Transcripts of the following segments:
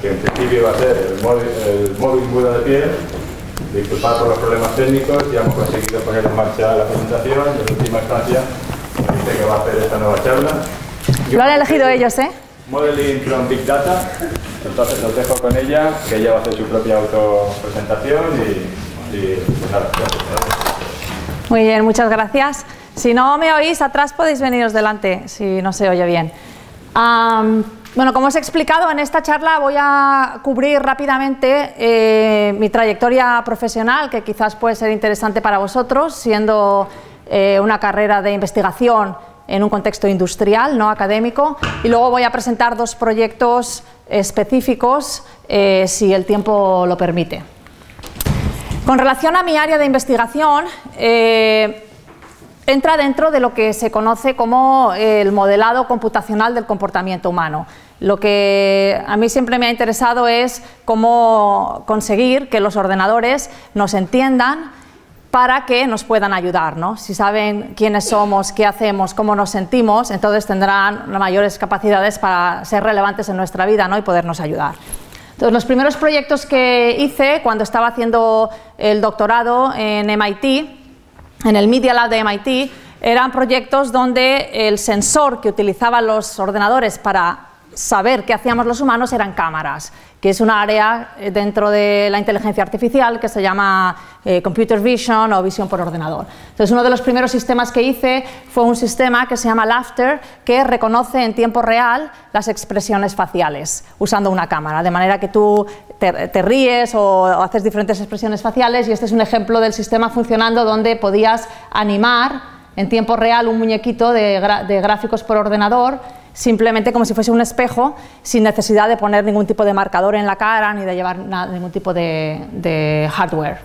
que en principio va a ser el móvil, el móvil Buda de pie. Disculpad por los problemas técnicos, ya hemos conseguido poner en marcha la presentación y en última instancia dice que va a hacer esta nueva charla. Lo han elegido ellos, ¿eh? Modeling from Big Data. Entonces os dejo con ella, que ella va a hacer su propia autopresentación y, y pues nada. Muy bien, muchas gracias. Si no me oís, atrás podéis veniros delante, si no se oye bien. Am, bueno, como os he explicado, en esta charla voy a cubrir rápidamente eh, mi trayectoria profesional, que quizás puede ser interesante para vosotros, siendo eh, una carrera de investigación en un contexto industrial, no académico, y luego voy a presentar dos proyectos específicos, eh, si el tiempo lo permite. Con relación a mi área de investigación, entra dentro de lo que se conoce como el modelado computacional del comportamiento humano. Lo que a mí siempre me ha interesado es cómo conseguir que los ordenadores nos entiendan para que nos puedan ayudar. ¿no? Si saben quiénes somos, qué hacemos, cómo nos sentimos, entonces tendrán mayores capacidades para ser relevantes en nuestra vida ¿no? y podernos ayudar. Entonces, los primeros proyectos que hice cuando estaba haciendo el doctorado en MIT, en el Media Lab de MIT, eran proyectos donde el sensor que utilizaban los ordenadores para saber qué hacíamos los humanos eran cámaras, que es un área eh, dentro de la inteligencia artificial que se llama eh, computer vision o visión por ordenador. Entonces, uno de los primeros sistemas que hice fue un sistema que se llama Laughter, que reconoce en tiempo real las expresiones faciales usando una cámara, de manera que tú te, ríes o haces diferentes expresiones faciales y este es un ejemplo del sistema funcionando donde podías animar en tiempo real un muñequito de gráficos por ordenador simplemente como si fuese un espejo, sin necesidad de poner ningún tipo de marcador en la cara ni de llevar ningún tipo de, de hardware.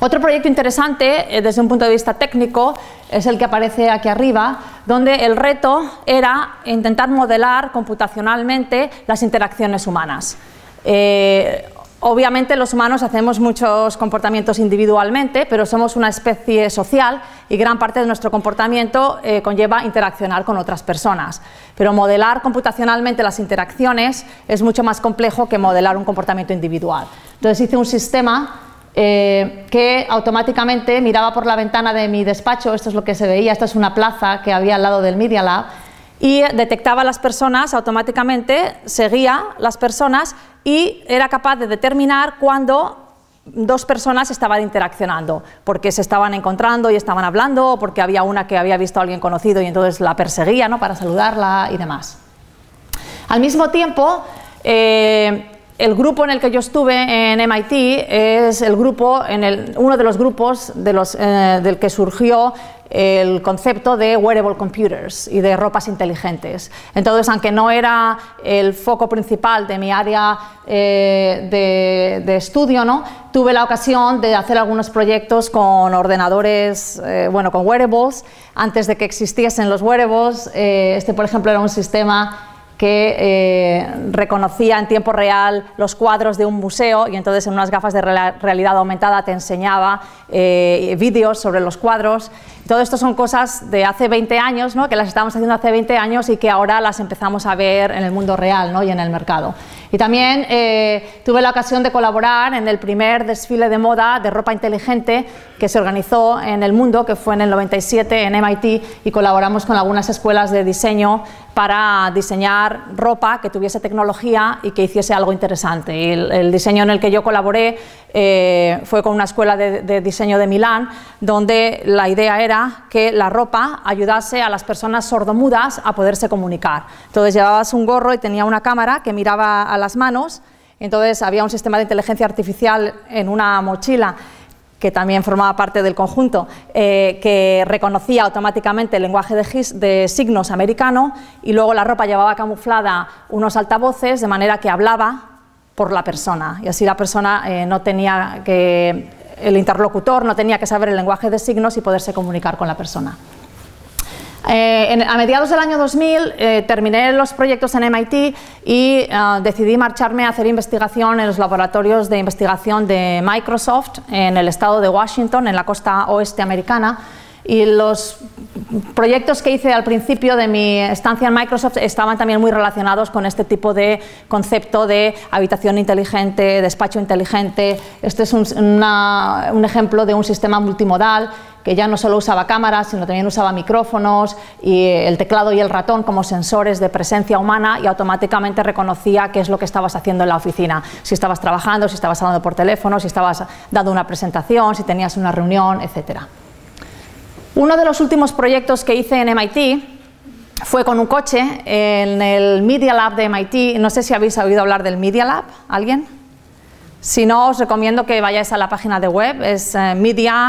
Otro proyecto interesante eh, desde un punto de vista técnico es el que aparece aquí arriba, donde el reto era intentar modelar computacionalmente las interacciones humanas. Eh, Obviamente los humanos hacemos muchos comportamientos individualmente, pero somos una especie social y gran parte de nuestro comportamiento eh, conlleva interaccionar con otras personas. Pero modelar computacionalmente las interacciones es mucho más complejo que modelar un comportamiento individual. Entonces hice un sistema eh, que automáticamente miraba por la ventana de mi despacho, esto es lo que se veía, esta es una plaza que había al lado del Media Lab, y detectaba a las personas automáticamente, seguía las personas y era capaz de determinar cuándo dos personas estaban interaccionando, porque se estaban encontrando y estaban hablando, o porque había una que había visto a alguien conocido y entonces la perseguía ¿no? para saludarla y demás. Al mismo tiempo, eh, el grupo en el que yo estuve en MIT es el grupo, en el, uno de los grupos eh, del que surgió el concepto de wearable computers y de ropas inteligentes. Entonces, aunque no era el foco principal de mi área eh, de, estudio, ¿no? tuve la ocasión de hacer algunos proyectos con ordenadores, eh, bueno, con wearables, antes de que existiesen los wearables. Este, por ejemplo, era un sistema que eh, reconocía en tiempo real los cuadros de un museo y entonces en unas gafas de realidad aumentada te enseñaba eh, vídeos sobre los cuadros. Todo esto son cosas de hace 20 años, ¿no? que las estábamos haciendo hace 20 años y que ahora las empezamos a ver en el mundo real ¿no? y en el mercado. Y también eh, tuve la ocasión de colaborar en el primer desfile de moda de ropa inteligente que se organizó en el mundo, que fue en el 97 en MIT, y colaboramos con algunas escuelas de diseño para diseñar ropa que tuviese tecnología y que hiciese algo interesante. Y el, el diseño en el que yo colaboré eh, fue con una escuela de, de diseño de Milán, donde la idea era que la ropa ayudase a las personas sordomudas a poderse comunicar. Entonces llevabas un gorro y tenía una cámara que miraba a las manos, entonces había un sistema de inteligencia artificial en una mochila que también formaba parte del conjunto, eh, que reconocía automáticamente el lenguaje de, signos americano y luego la ropa llevaba camuflada unos altavoces de manera que hablaba por la persona y así la persona eh, no tenía que, el interlocutor no tenía que saber el lenguaje de signos y poderse comunicar con la persona. Eh, a mediados del año 2000 eh, terminé los proyectos en MIT y decidí marcharme a hacer investigación en los laboratorios de investigación de Microsoft en el estado de Washington, en la costa oeste americana. Y los proyectos que hice al principio de mi estancia en Microsoft estaban también muy relacionados con este tipo de concepto de habitación inteligente, despacho inteligente. Este es un, ejemplo de un sistema multimodal que ya no solo usaba cámaras, sino también usaba micrófonos y el teclado y el ratón como sensores de presencia humana y automáticamente reconocía qué es lo que estabas haciendo en la oficina, si estabas trabajando, si estabas hablando por teléfono, si estabas dando una presentación, si tenías una reunión, etcétera. Uno de los últimos proyectos que hice en MIT fue con un coche en el Media Lab de MIT. No sé si habéis oído hablar del Media Lab, ¿alguien? Si no, os recomiendo que vayáis a la página de web, es eh, media.mit.edu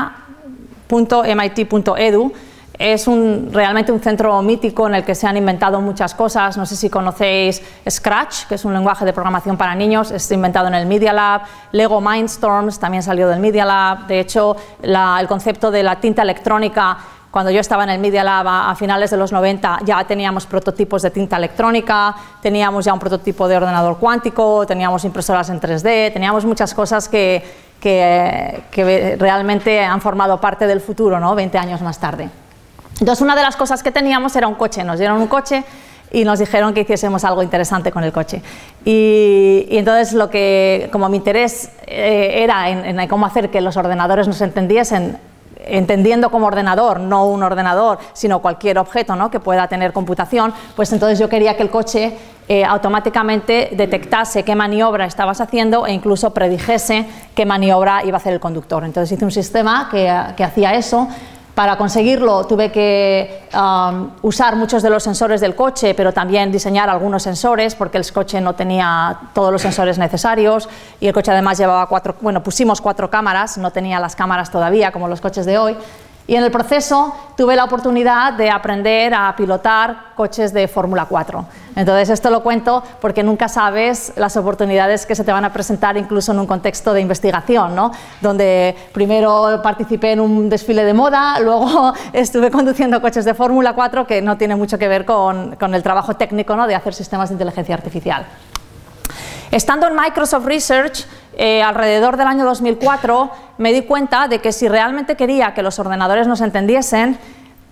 es realmente un centro mítico en el que se han inventado muchas cosas. No sé si conocéis Scratch, que es un lenguaje de programación para niños, es inventado en el Media Lab. Lego Mindstorms también salió del Media Lab. De hecho, el concepto de la tinta electrónica cuando yo estaba en el Media Lab a, finales de los 90 ya teníamos prototipos de tinta electrónica, teníamos ya un prototipo de ordenador cuántico, teníamos impresoras en 3D, teníamos muchas cosas que, que, realmente han formado parte del futuro, ¿no? 20 años más tarde. Entonces, una de las cosas que teníamos era un coche. Nos dieron un coche y nos dijeron que hiciésemos algo interesante con el coche. Y, entonces, lo que, como mi interés eh, era en, cómo hacer que los ordenadores nos entendiesen, entendiendo como ordenador, no un ordenador, sino cualquier objeto ¿no? que pueda tener computación, pues entonces yo quería que el coche eh, automáticamente detectase qué maniobra estabas haciendo e incluso predijese qué maniobra iba a hacer el conductor. Entonces hice un sistema que, que hacía eso para conseguirlo tuve que um, usar muchos de los sensores del coche, pero también diseñar algunos sensores porque el coche no tenía todos los sensores necesarios y el coche además llevaba cuatro, bueno, pusimos cuatro cámaras, no tenía las cámaras todavía como los coches de hoy y en el proceso tuve la oportunidad de aprender a pilotar coches de Fórmula 4. Entonces esto lo cuento porque nunca sabes las oportunidades que se te van a presentar incluso en un contexto de investigación, ¿no? donde primero participé en un desfile de moda, luego estuve conduciendo coches de Fórmula 4 que no tiene mucho que ver con, el trabajo técnico ¿no? de hacer sistemas de inteligencia artificial. Estando en Microsoft Research, eh, alrededor del año 2004, me di cuenta de que si realmente quería que los ordenadores nos entendiesen,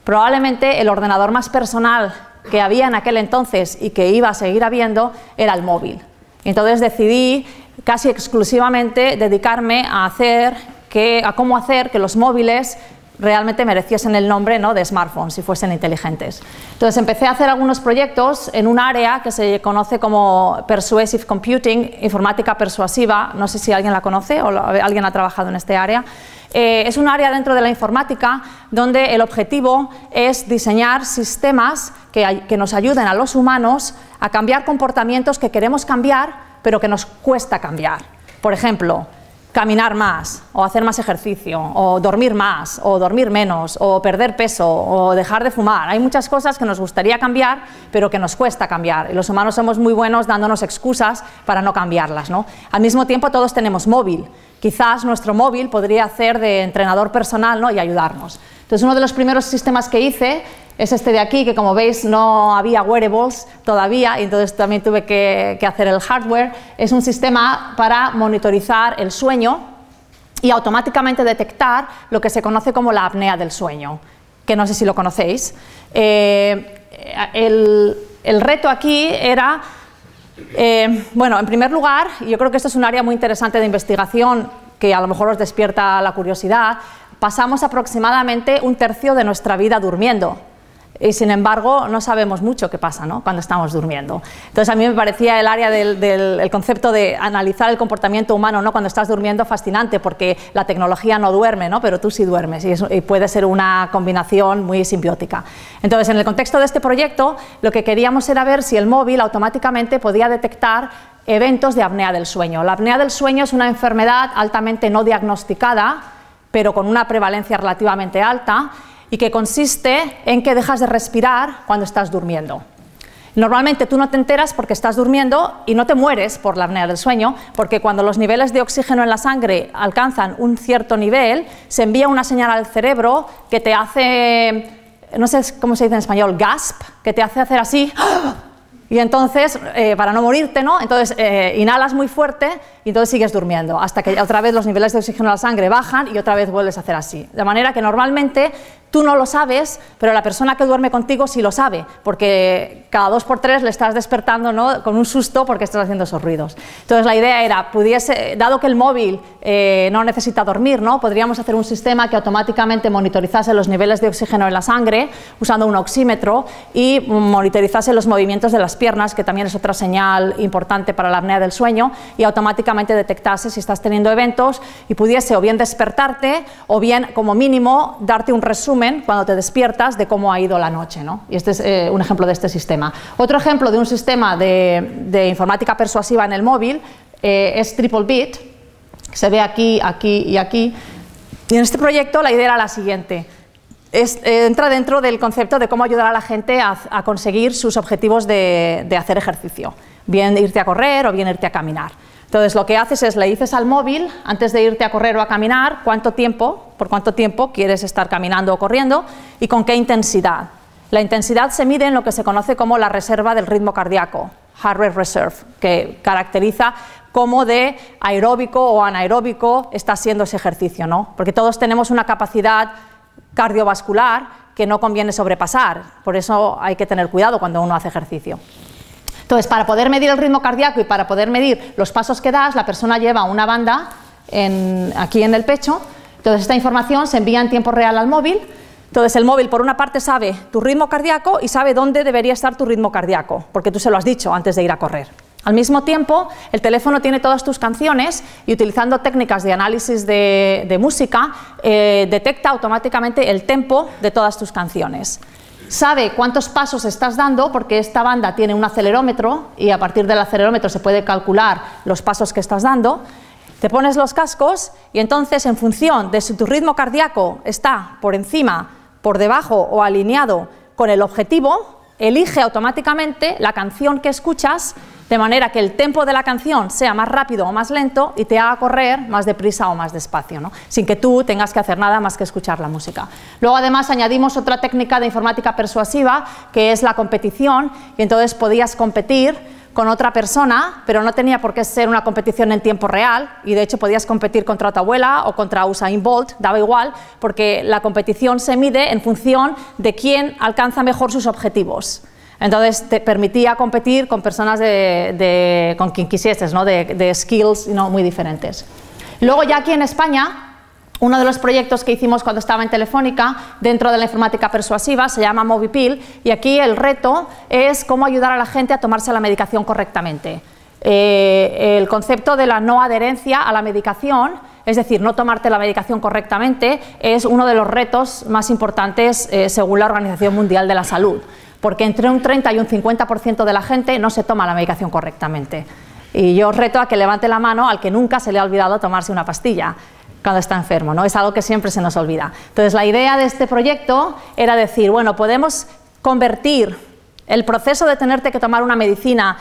probablemente el ordenador más personal que había en aquel entonces y que iba a seguir habiendo era el móvil. Entonces decidí casi exclusivamente dedicarme a hacer que, a cómo hacer que los móviles realmente mereciesen el nombre ¿no? de smartphones si fuesen inteligentes. Entonces empecé a hacer algunos proyectos en un área que se conoce como Persuasive Computing, informática persuasiva, no sé si alguien la conoce o alguien ha trabajado en este área. Eh, es un área dentro de la informática donde el objetivo es diseñar sistemas que, que nos ayuden a los humanos a cambiar comportamientos que queremos cambiar, pero que nos cuesta cambiar. Por ejemplo, caminar más, o hacer más ejercicio, o dormir más, o dormir menos, o perder peso, o dejar de fumar. Hay muchas cosas que nos gustaría cambiar, pero que nos cuesta cambiar. Y los humanos somos muy buenos dándonos excusas para no cambiarlas. ¿no? Al mismo tiempo, todos tenemos móvil. Quizás nuestro móvil podría hacer de entrenador personal ¿no? y ayudarnos. Entonces, uno de los primeros sistemas que hice es este de aquí, que como veis no había wearables todavía, y entonces también tuve que, hacer el hardware. Es un sistema para monitorizar el sueño y automáticamente detectar lo que se conoce como la apnea del sueño, que no sé si lo conocéis. Eh, el, reto aquí era, eh, bueno, en primer lugar, yo creo que esto es un área muy interesante de investigación que a lo mejor os despierta la curiosidad, pasamos aproximadamente un tercio de nuestra vida durmiendo y sin embargo no sabemos mucho qué pasa cuando estamos durmiendo. Entonces a mí me parecía el área del, concepto de analizar el comportamiento humano ¿no? cuando estás durmiendo fascinante porque la tecnología no duerme, ¿no? pero tú sí duermes y, puede ser una combinación muy simbiótica. Entonces en el contexto de este proyecto lo que queríamos era ver si el móvil automáticamente podía detectar eventos de apnea del sueño. La apnea del sueño es una enfermedad altamente no diagnosticada, pero con una prevalencia relativamente alta y que consiste en que dejas de respirar cuando estás durmiendo. Normalmente tú no te enteras porque estás durmiendo y no te mueres por la apnea del sueño, porque cuando los niveles de oxígeno en la sangre alcanzan un cierto nivel, se envía una señal al cerebro que te hace no sé cómo se dice en español, gasp, que te hace hacer así, y entonces, eh, para no morirte, ¿no? Entonces eh, inhalas muy fuerte y entonces sigues durmiendo, hasta que otra vez los niveles de oxígeno en la sangre bajan y otra vez vuelves a hacer así. De manera que normalmente Tú no lo sabes, pero la persona que duerme contigo sí lo sabe, porque cada dos por tres le estás despertando ¿no? con un susto porque estás haciendo esos ruidos. Entonces la idea era, pudiese, dado que el móvil eh, no necesita dormir, ¿no? podríamos hacer un sistema que automáticamente monitorizase los niveles de oxígeno en la sangre usando un oxímetro y monitorizase los movimientos de las piernas, que también es otra señal importante para la apnea del sueño, y automáticamente detectase si estás teniendo eventos y pudiese o bien despertarte o bien, como mínimo, darte un resumen cuando te despiertas de cómo ha ido la noche. ¿no? Y este es eh, un ejemplo de este sistema. Otro ejemplo de un sistema de, informática persuasiva en el móvil eh, es Triple Bit, se ve aquí, aquí y aquí. Y en este proyecto la idea era la siguiente. Eh, entra dentro del concepto de cómo ayudar a la gente a, conseguir sus objetivos de hacer ejercicio, bien irte a correr o bien irte a caminar. Entonces lo que haces es le dices al móvil, antes de irte a correr o a caminar, cuánto tiempo, por cuánto tiempo quieres estar caminando o corriendo y con qué intensidad. La intensidad se mide en lo que se conoce como la reserva del ritmo cardíaco, heart rate reserve, que caracteriza cómo de aeróbico o anaeróbico está siendo ese ejercicio, ¿no? Porque todos tenemos una capacidad cardiovascular que no conviene sobrepasar, por eso hay que tener cuidado cuando uno hace ejercicio. Entonces, para poder medir el ritmo cardíaco y para poder medir los pasos que das, la persona lleva una banda aquí en el pecho. Entonces, esta información se envía en tiempo real al móvil. Entonces, el móvil, por una parte, sabe tu ritmo cardíaco y sabe dónde debería estar tu ritmo cardíaco, porque tú se lo has dicho antes de ir a correr. Al mismo tiempo, el teléfono tiene todas tus canciones y utilizando técnicas de análisis de, música, eh, detecta automáticamente el tempo de todas tus canciones sabe cuántos pasos estás dando porque esta banda tiene un acelerómetro y a partir del acelerómetro se puede calcular los pasos que estás dando. Te pones los cascos y entonces en función de si tu ritmo cardíaco está por encima, por debajo o alineado con el objetivo, elige automáticamente la canción que escuchas de manera que el tempo de la canción sea más rápido o más lento y te haga correr más deprisa o más despacio, ¿no? sin que tú tengas que hacer nada más que escuchar la música. Luego además añadimos otra técnica de informática persuasiva que es la competición y entonces podías competir con otra persona, pero no tenía por qué ser una competición en tiempo real y de hecho podías competir contra tu abuela o contra Usain Bolt, daba igual, porque la competición se mide en función de quién alcanza mejor sus objetivos. Entonces te permitía competir con personas de, con quien quisieses, ¿no? de, skills ¿no? muy diferentes. Luego ya aquí en España, uno de los proyectos que hicimos cuando estaba en Telefónica dentro de la informática persuasiva se llama Movipil y aquí el reto es cómo ayudar a la gente a tomarse la medicación correctamente. Eh, el concepto de la no adherencia a la medicación, es decir, no tomarte la medicación correctamente, es uno de los retos más importantes eh, según la Organización Mundial de la Salud porque entre un 30 y un 50% de la gente no se toma la medicación correctamente. Y yo os reto a que levante la mano al que nunca se le ha olvidado tomarse una pastilla cuando está enfermo, ¿no? Es algo que siempre se nos olvida. Entonces, la idea de este proyecto era decir, bueno, podemos convertir el proceso de tenerte que tomar una medicina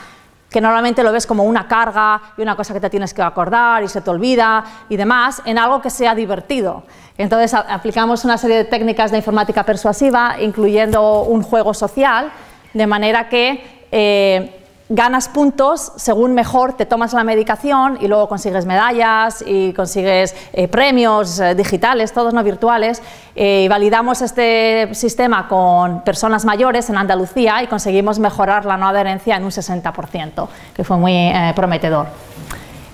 que normalmente lo ves como una carga y una cosa que te tienes que acordar y se te olvida y demás, en algo que sea divertido. Entonces aplicamos una serie de técnicas de informática persuasiva, incluyendo un juego social, de manera que eh, ganas puntos según mejor te tomas la medicación y luego consigues medallas y consigues eh, premios eh, digitales, todos no virtuales. y validamos este sistema con personas mayores en Andalucía y conseguimos mejorar la no adherencia en un 60%, que fue muy prometedor.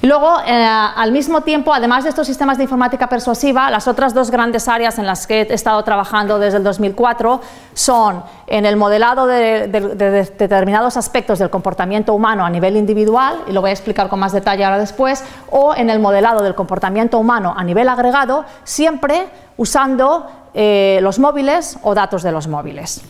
Luego, eh, al mismo tiempo, además de estos sistemas de informática persuasiva, las otras dos grandes áreas en las que he estado trabajando desde el 2004 son en el modelado de, determinados aspectos del comportamiento humano a nivel individual, y lo voy a explicar con más detalle ahora después, o en el modelado del comportamiento humano a nivel agregado, siempre usando eh, los móviles o datos de los móviles.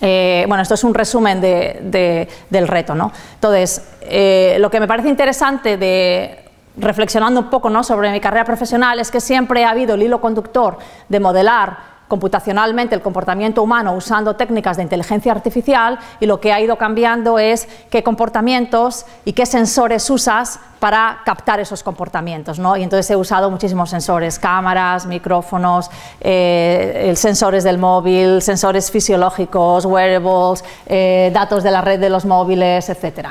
Eh, bueno, esto es un resumen del reto. ¿no? Entonces, eh, lo que me parece interesante de reflexionando un poco ¿no? sobre mi carrera profesional es que siempre ha habido el hilo conductor de modelar computacionalmente el comportamiento humano usando técnicas de inteligencia artificial y lo que ha ido cambiando es qué comportamientos y qué sensores usas para captar esos comportamientos. ¿no? Y entonces he usado muchísimos sensores, cámaras, micrófonos, eh, sensores del móvil, sensores fisiológicos, wearables, eh, datos de la red de los móviles, etc.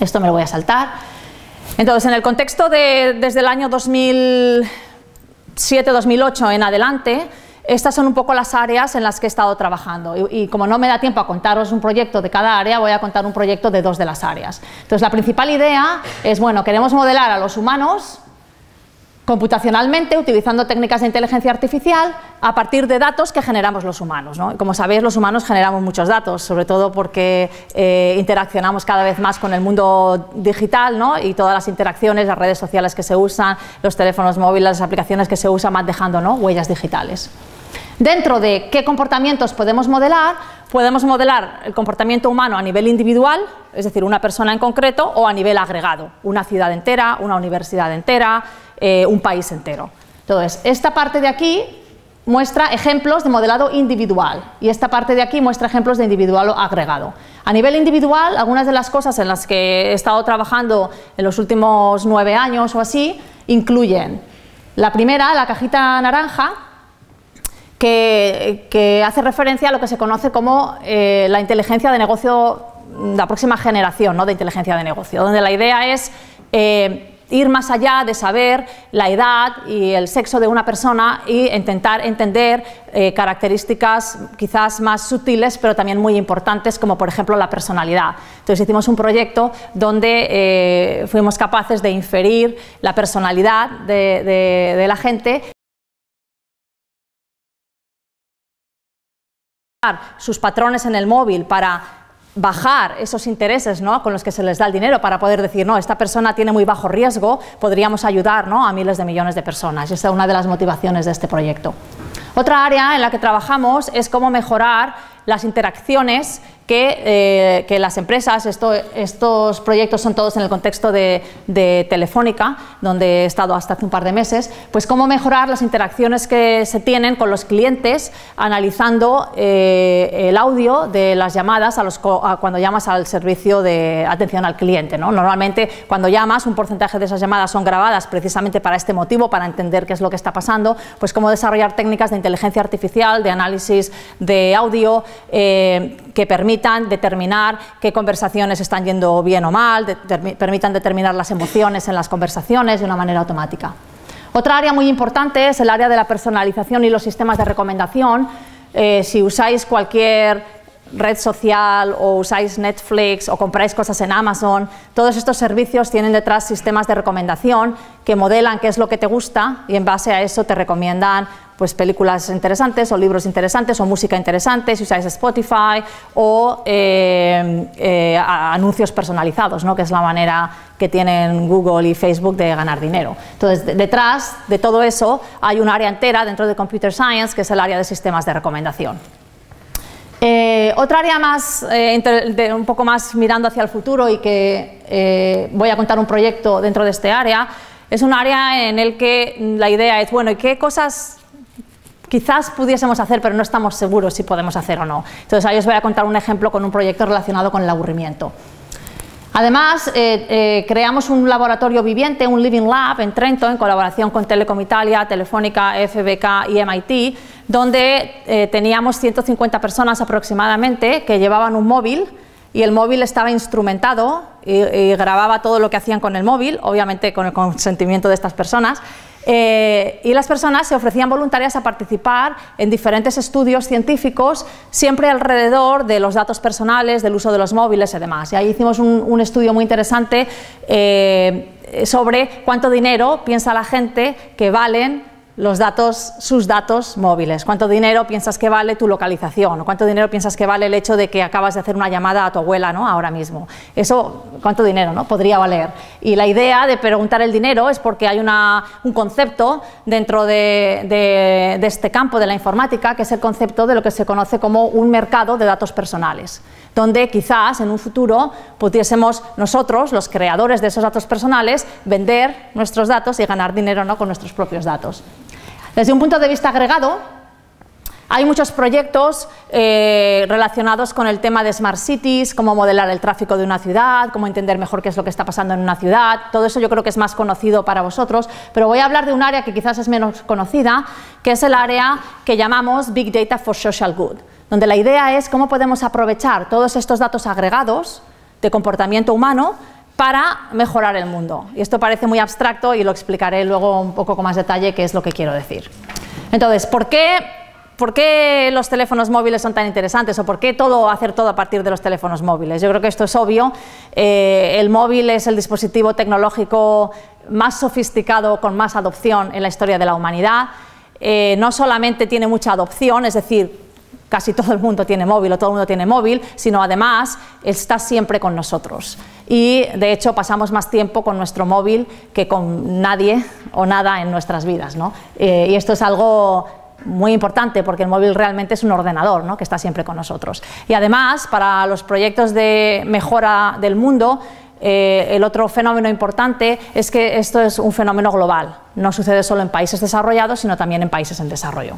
Esto me lo voy a saltar. Entonces, en el contexto de desde el año 2007-2008 en adelante, estas son un poco las áreas en las que he estado trabajando y, como no me da tiempo a contaros un proyecto de cada área, voy a contar un proyecto de dos de las áreas. Entonces la principal idea es, bueno, queremos modelar a los humanos computacionalmente utilizando técnicas de inteligencia artificial a partir de datos que generamos los humanos. Como sabéis, los humanos generamos muchos datos, sobre todo porque eh, interaccionamos cada vez más con el mundo digital y todas las interacciones, las redes sociales que se usan, los teléfonos móviles, las aplicaciones que se usan van dejando huellas digitales. Dentro de qué comportamientos podemos modelar, podemos modelar el comportamiento humano a nivel individual, es decir, una persona en concreto, o a nivel agregado, una ciudad entera, una universidad entera, eh, un país entero. Entonces, esta parte de aquí muestra ejemplos de modelado individual y esta parte de aquí muestra ejemplos de individual o agregado. A nivel individual, algunas de las cosas en las que he estado trabajando en los últimos nueve años o así incluyen la primera, la cajita naranja, que, hace referencia a lo que se conoce como eh, la inteligencia de negocio, la próxima generación ¿no? de inteligencia de negocio, donde la idea es eh, ir más allá de saber la edad y el sexo de una persona e intentar entender eh, características quizás más sutiles, pero también muy importantes, como por ejemplo la personalidad. Entonces hicimos un proyecto donde fuimos capaces de inferir la personalidad de la gente sus patrones en el móvil para bajar esos intereses ¿no? con los que se les da el dinero para poder decir, no, esta persona tiene muy bajo riesgo, podríamos ayudar ¿no? a miles de millones de personas. Esa es una de las motivaciones de este proyecto. Otra área en la que trabajamos es cómo mejorar las interacciones que, eh, las empresas, estos proyectos son todos en el contexto de, Telefónica, donde he estado hasta hace un par de meses, pues cómo mejorar las interacciones que se tienen con los clientes analizando eh, el audio de las llamadas cuando llamas al servicio de atención al cliente. Normalmente cuando llamas un porcentaje de esas llamadas son grabadas precisamente para este motivo, para entender qué es lo que está pasando, pues cómo desarrollar técnicas de inteligencia artificial, de análisis de audio, eh, que permitan determinar qué conversaciones están yendo bien o mal, permitan determinar las emociones en las conversaciones de una manera automática. Otra área muy importante es el área de la personalización y los sistemas de recomendación. Eh, si usáis cualquier red social o usáis Netflix o compráis cosas en Amazon, todos estos servicios tienen detrás sistemas de recomendación que modelan qué es lo que te gusta y en base a eso te recomiendan pues películas interesantes o libros interesantes o música interesante si usáis Spotify o eh, eh, anuncios personalizados, ¿no? que es la manera que tienen Google y Facebook de ganar dinero. Entonces, detrás de todo eso hay un área entera dentro de Computer Science que es el área de sistemas de recomendación. Eh, otra área más, un poco más mirando hacia el futuro y que voy a contar un proyecto dentro de este área, es un área en el que la idea es, bueno, ¿y qué cosas quizás pudiésemos hacer, pero no estamos seguros si podemos hacer o no. Entonces ahí os voy a contar un ejemplo con un proyecto relacionado con el aburrimiento. Además, eh, eh, creamos un laboratorio viviente, un Living Lab en Trento, en colaboración con Telecom Italia, Telefónica, FBK y MIT, donde eh, teníamos 150 personas aproximadamente que llevaban un móvil y el móvil estaba instrumentado y grababa todo lo que hacían con el móvil, obviamente con el consentimiento de estas personas, eh, y las personas se ofrecían voluntarias a participar en diferentes estudios científicos, siempre alrededor de los datos personales, del uso de los móviles y demás. Y ahí hicimos un, estudio muy interesante eh, sobre cuánto dinero piensa la gente que valen los datos, sus datos móviles. ¿Cuánto dinero piensas que vale tu localización? ¿Cuánto dinero piensas que vale el hecho de que acabas de hacer una llamada a tu abuela ¿no? ahora mismo? Eso, ¿cuánto dinero ¿no? podría valer? Y la idea de preguntar el dinero es porque hay un concepto dentro de, de este campo de la informática que es el concepto de lo que se conoce como un mercado de datos personales donde quizás en un futuro pudiésemos nosotros, los creadores de esos datos personales, vender nuestros datos y ganar dinero ¿no? con nuestros propios datos. Desde un punto de vista agregado, Hay muchos proyectos eh, relacionados con el tema de Smart Cities, cómo modelar el tráfico de una ciudad, cómo entender mejor qué es lo que está pasando en una ciudad. Todo eso yo creo que es más conocido para vosotros, pero voy a hablar de un área que quizás es menos conocida, que es el área que llamamos Big Data for Social Good, donde la idea es cómo podemos aprovechar todos estos datos agregados de comportamiento humano para mejorar el mundo. Y esto parece muy abstracto y lo explicaré luego un poco con más detalle qué es lo que quiero decir. Entonces, ¿por qué ¿Por qué los teléfonos móviles son tan interesantes o por qué todo, hacer todo a partir de los teléfonos móviles? Yo creo que esto es obvio. Eh, el móvil es el dispositivo tecnológico más sofisticado con más adopción en la historia de la humanidad. Eh, no solamente tiene mucha adopción, es decir, casi todo el mundo tiene móvil o todo el mundo tiene móvil, sino además está siempre con nosotros. Y de hecho pasamos más tiempo con nuestro móvil que con nadie o nada en nuestras vidas. ¿no? Eh, y esto es algo muy importante porque el móvil realmente es un ordenador ¿no? que está siempre con nosotros. Y además, para los proyectos de mejora del mundo, eh, el otro fenómeno importante es que esto es un fenómeno global. No sucede solo en países desarrollados, sino también en países en desarrollo.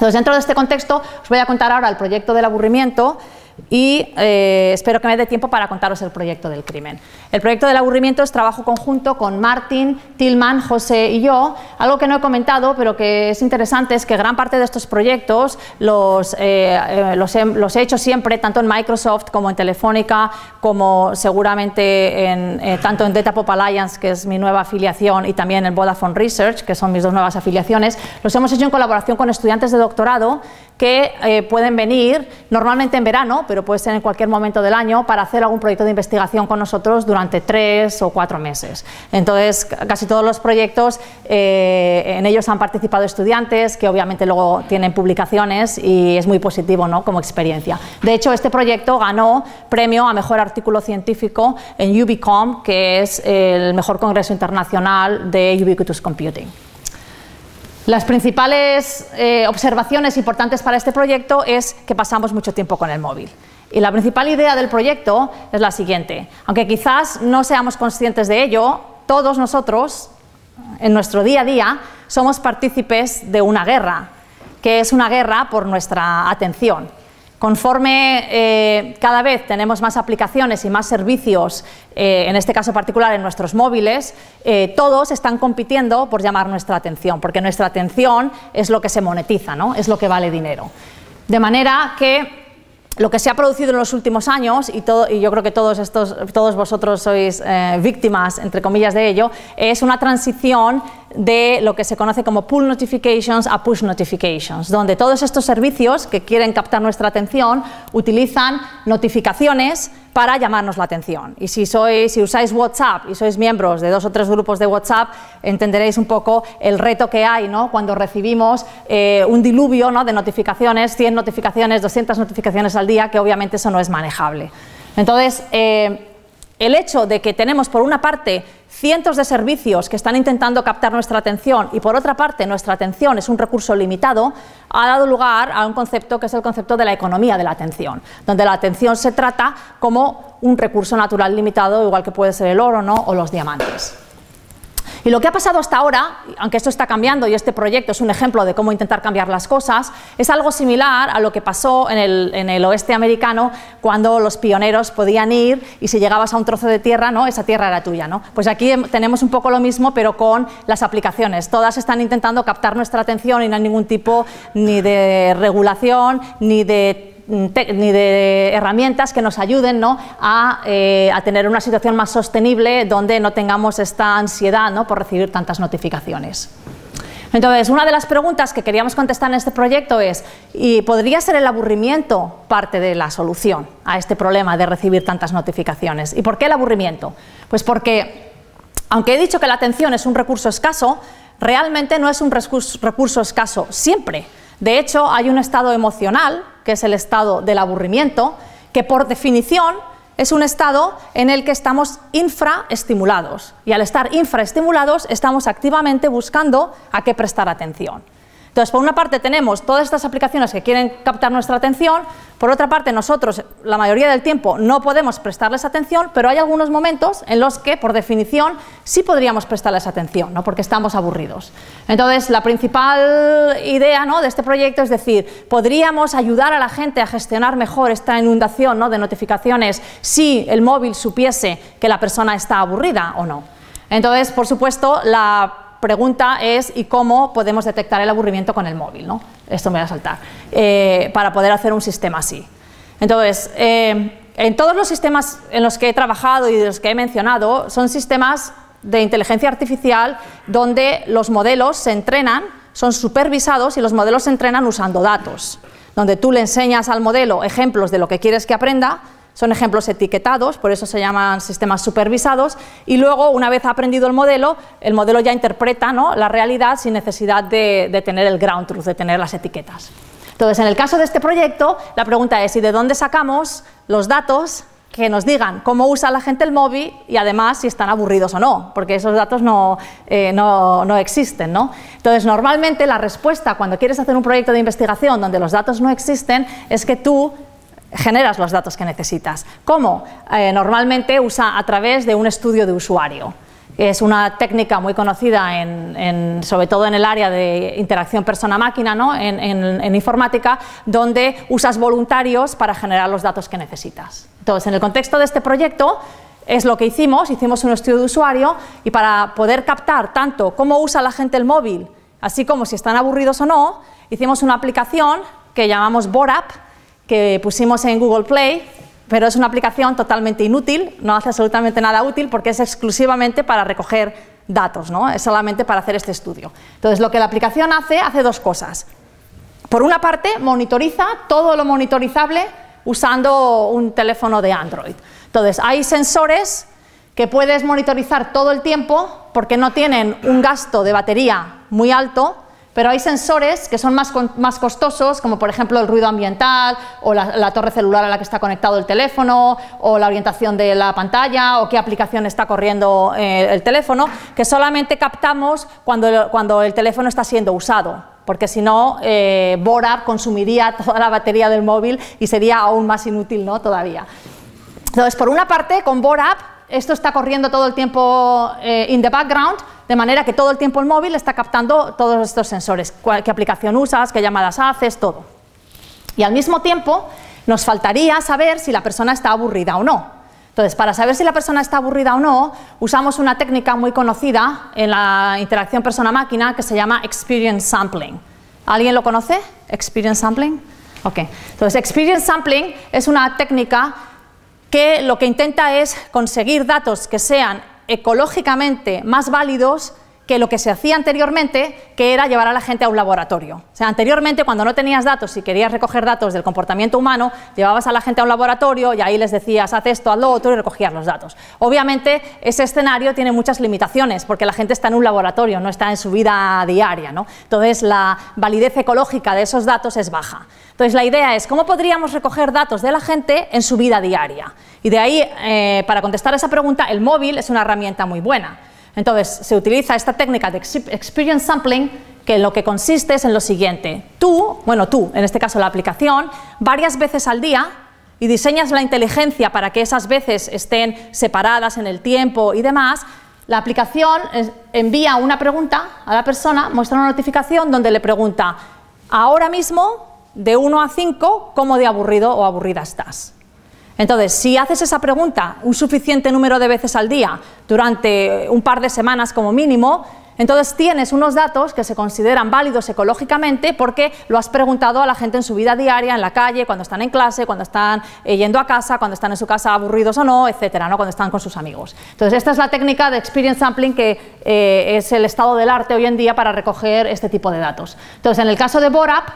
Entonces, dentro de este contexto, os voy a contar ahora el proyecto del aburrimiento y eh, espero que me dé tiempo para contaros el proyecto del crimen. El proyecto del aburrimiento es trabajo conjunto con Martin, Tillman, José y yo. Algo que no he comentado, pero que es interesante, es que gran parte de estos proyectos los, eh, eh, he, hecho siempre, tanto en Microsoft como en Telefónica, como seguramente en, tanto en Data Pop Alliance, que es mi nueva afiliación, y también en Vodafone Research, que son mis dos nuevas afiliaciones. Los hemos hecho en colaboración con estudiantes de doctorado que eh, pueden venir normalmente en verano, pero puede ser en cualquier momento del año, para hacer algún proyecto de investigación con nosotros durante tres o cuatro meses. Entonces, casi todos los proyectos, eh, en ellos han participado estudiantes que obviamente luego tienen publicaciones y es muy positivo ¿no? como experiencia. De hecho, este proyecto ganó premio a mejor artículo científico en UbiCom, que es el mejor congreso internacional de Ubiquitous Computing. Las principales eh, observaciones importantes para este proyecto es que pasamos mucho tiempo con el móvil. Y la principal idea del proyecto es la siguiente. Aunque quizás no seamos conscientes de ello, todos nosotros, en nuestro día a día, somos partícipes de una guerra, que es una guerra por nuestra atención. Conforme eh, cada vez tenemos más aplicaciones y más servicios, eh, en este caso particular en nuestros móviles, eh, todos están compitiendo por llamar nuestra atención, porque nuestra atención es lo que se monetiza, ¿no? es lo que vale dinero. De manera que lo que se ha producido en los últimos años, y, yo creo que todos, estos, todos vosotros sois víctimas, entre comillas, de ello, es una transición de lo que se conoce como pull notifications a push notifications, donde todos estos servicios que quieren captar nuestra atención utilizan notificaciones para llamarnos la atención. Y si, sois, si usáis WhatsApp y sois miembros de dos o tres grupos de WhatsApp, entenderéis un poco el reto que hay ¿no? cuando recibimos eh, un diluvio ¿no? de notificaciones, 100 notificaciones, 200 notificaciones al día, que obviamente eso no es manejable. Entonces, eh, el hecho de que tenemos por una parte cientos de servicios que están intentando captar nuestra atención y por otra parte nuestra atención es un recurso limitado, ha dado lugar a un concepto que es el concepto de la economía de la atención, donde la atención se trata como un recurso natural limitado, igual que puede ser el oro o los diamantes. Y lo que ha pasado hasta ahora, aunque esto está cambiando y este proyecto es un ejemplo de cómo intentar cambiar las cosas, es algo similar a lo que pasó en el, oeste americano cuando los pioneros podían ir y si llegabas a un trozo de tierra, ¿no? esa tierra era tuya. ¿no? Pues aquí tenemos un poco lo mismo, pero con las aplicaciones. Todas están intentando captar nuestra atención y no hay ningún tipo ni de regulación ni de ni de herramientas que nos ayuden eh, a, tener una situación más sostenible donde no tengamos esta ansiedad ¿no? por recibir tantas notificaciones. Entonces, una de las preguntas que queríamos contestar en este proyecto es, ¿y podría ser el aburrimiento parte de la solución a este problema de recibir tantas notificaciones? ¿Y por qué el aburrimiento? Pues porque, aunque he dicho que la atención es un recurso escaso, realmente no es un recurso escaso siempre. De hecho, hay un estado emocional que es el estado del aburrimiento, que por definición es un estado en el que estamos infraestimulados. Y al estar infraestimulados estamos activamente buscando a qué prestar atención. Entonces, por una parte tenemos todas estas aplicaciones que quieren captar nuestra atención, por otra parte nosotros la mayoría del tiempo no podemos prestarles atención, pero hay algunos momentos en los que, por definición, sí podríamos prestarles atención, ¿no? porque estamos aburridos. Entonces, la principal idea ¿no? de este proyecto es decir, podríamos ayudar a la gente a gestionar mejor esta inundación ¿no? de notificaciones si el móvil supiese que la persona está aburrida o no. Entonces, por supuesto, la pregunta es ¿y cómo podemos detectar el aburrimiento con el móvil? ¿no? Esto me va a saltar. Eh, para poder hacer un sistema así. Entonces, eh, en todos los sistemas en los que he trabajado y de los que he mencionado, son sistemas de inteligencia artificial donde los modelos se entrenan, son supervisados y los modelos se entrenan usando datos, donde tú le enseñas al modelo ejemplos de lo que quieres que aprenda son ejemplos etiquetados, por eso se llaman sistemas supervisados, y luego, una vez aprendido el modelo, el modelo ya interpreta la realidad sin necesidad de, tener el ground truth, de tener las etiquetas. Entonces, en el caso de este proyecto, la pregunta es, ¿y de dónde sacamos los datos que nos digan cómo usa la gente el móvil y además si están aburridos o no, porque esos datos no, eh, no, existen. ¿no? Entonces, normalmente la respuesta cuando quieres hacer un proyecto de investigación donde los datos no existen es que tú generas los datos que necesitas. ¿Cómo? Eh, normalmente usa a través de un estudio de usuario. Es una técnica muy conocida, en, sobre todo en el área de interacción persona-máquina, ¿no? en, informática, donde usas voluntarios para generar los datos que necesitas. Entonces, en el contexto de este proyecto, es lo que hicimos, hicimos un estudio de usuario y para poder captar tanto cómo usa la gente el móvil, así como si están aburridos o no, hicimos una aplicación que llamamos BORAP, que pusimos en Google Play, pero es una aplicación totalmente inútil, no hace absolutamente nada útil porque es exclusivamente para recoger datos, ¿no? es solamente para hacer este estudio. Entonces, lo que la aplicación hace, hace dos cosas. Por una parte, monitoriza todo lo monitorizable usando un teléfono de Android. Entonces, hay sensores que puedes monitorizar todo el tiempo porque no tienen un gasto de batería muy alto, pero hay sensores que son más, más costosos, como por ejemplo el ruido ambiental o la, torre celular a la que está conectado el teléfono o la orientación de la pantalla o qué aplicación está corriendo eh, el teléfono, que solamente captamos cuando, cuando el teléfono está siendo usado porque si no, eh, Bora consumiría toda la batería del móvil y sería aún más inútil ¿no? todavía. Entonces, por una parte, con Borap esto está corriendo todo el tiempo eh, in the background, de manera que todo el tiempo el móvil está captando todos estos sensores, qué aplicación usas, qué llamadas haces, todo. Y al mismo tiempo nos faltaría saber si la persona está aburrida o no. Entonces, para saber si la persona está aburrida o no, usamos una técnica muy conocida en la interacción persona-máquina que se llama experience sampling. ¿Alguien lo conoce? Experience sampling. Ok. Entonces, experience sampling es una técnica que lo que intenta es conseguir datos que sean ecológicamente más válidos que lo que se hacía anteriormente, que era llevar a la gente a un laboratorio. O sea, anteriormente cuando no tenías datos y querías recoger datos del comportamiento humano, llevabas a la gente a un laboratorio y ahí les decías, haz esto, haz lo otro y recogías los datos. Obviamente ese escenario tiene muchas limitaciones porque la gente está en un laboratorio, no está en su vida diaria. ¿no? Entonces la validez ecológica de esos datos es baja. Entonces la idea es, ¿cómo podríamos recoger datos de la gente en su vida diaria? Y de ahí, eh, para contestar a esa pregunta, el móvil es una herramienta muy buena. Entonces, se utiliza esta técnica de experience sampling que lo que consiste es en lo siguiente. Tú, bueno, tú, en este caso la aplicación, varias veces al día y diseñas la inteligencia para que esas veces estén separadas en el tiempo y demás, la aplicación envía una pregunta a la persona, muestra una notificación donde le pregunta, ahora mismo, de 1 a 5, ¿cómo de aburrido o aburrida estás? Entonces, si haces esa pregunta un suficiente número de veces al día durante un par de semanas como mínimo, entonces tienes unos datos que se consideran válidos ecológicamente porque lo has preguntado a la gente en su vida diaria, en la calle, cuando están en clase, cuando están eh, yendo a casa, cuando están en su casa aburridos o no, etcétera, ¿no? cuando están con sus amigos. Entonces, esta es la técnica de experience sampling que eh, es el estado del arte hoy en día para recoger este tipo de datos. Entonces, en el caso de Borap,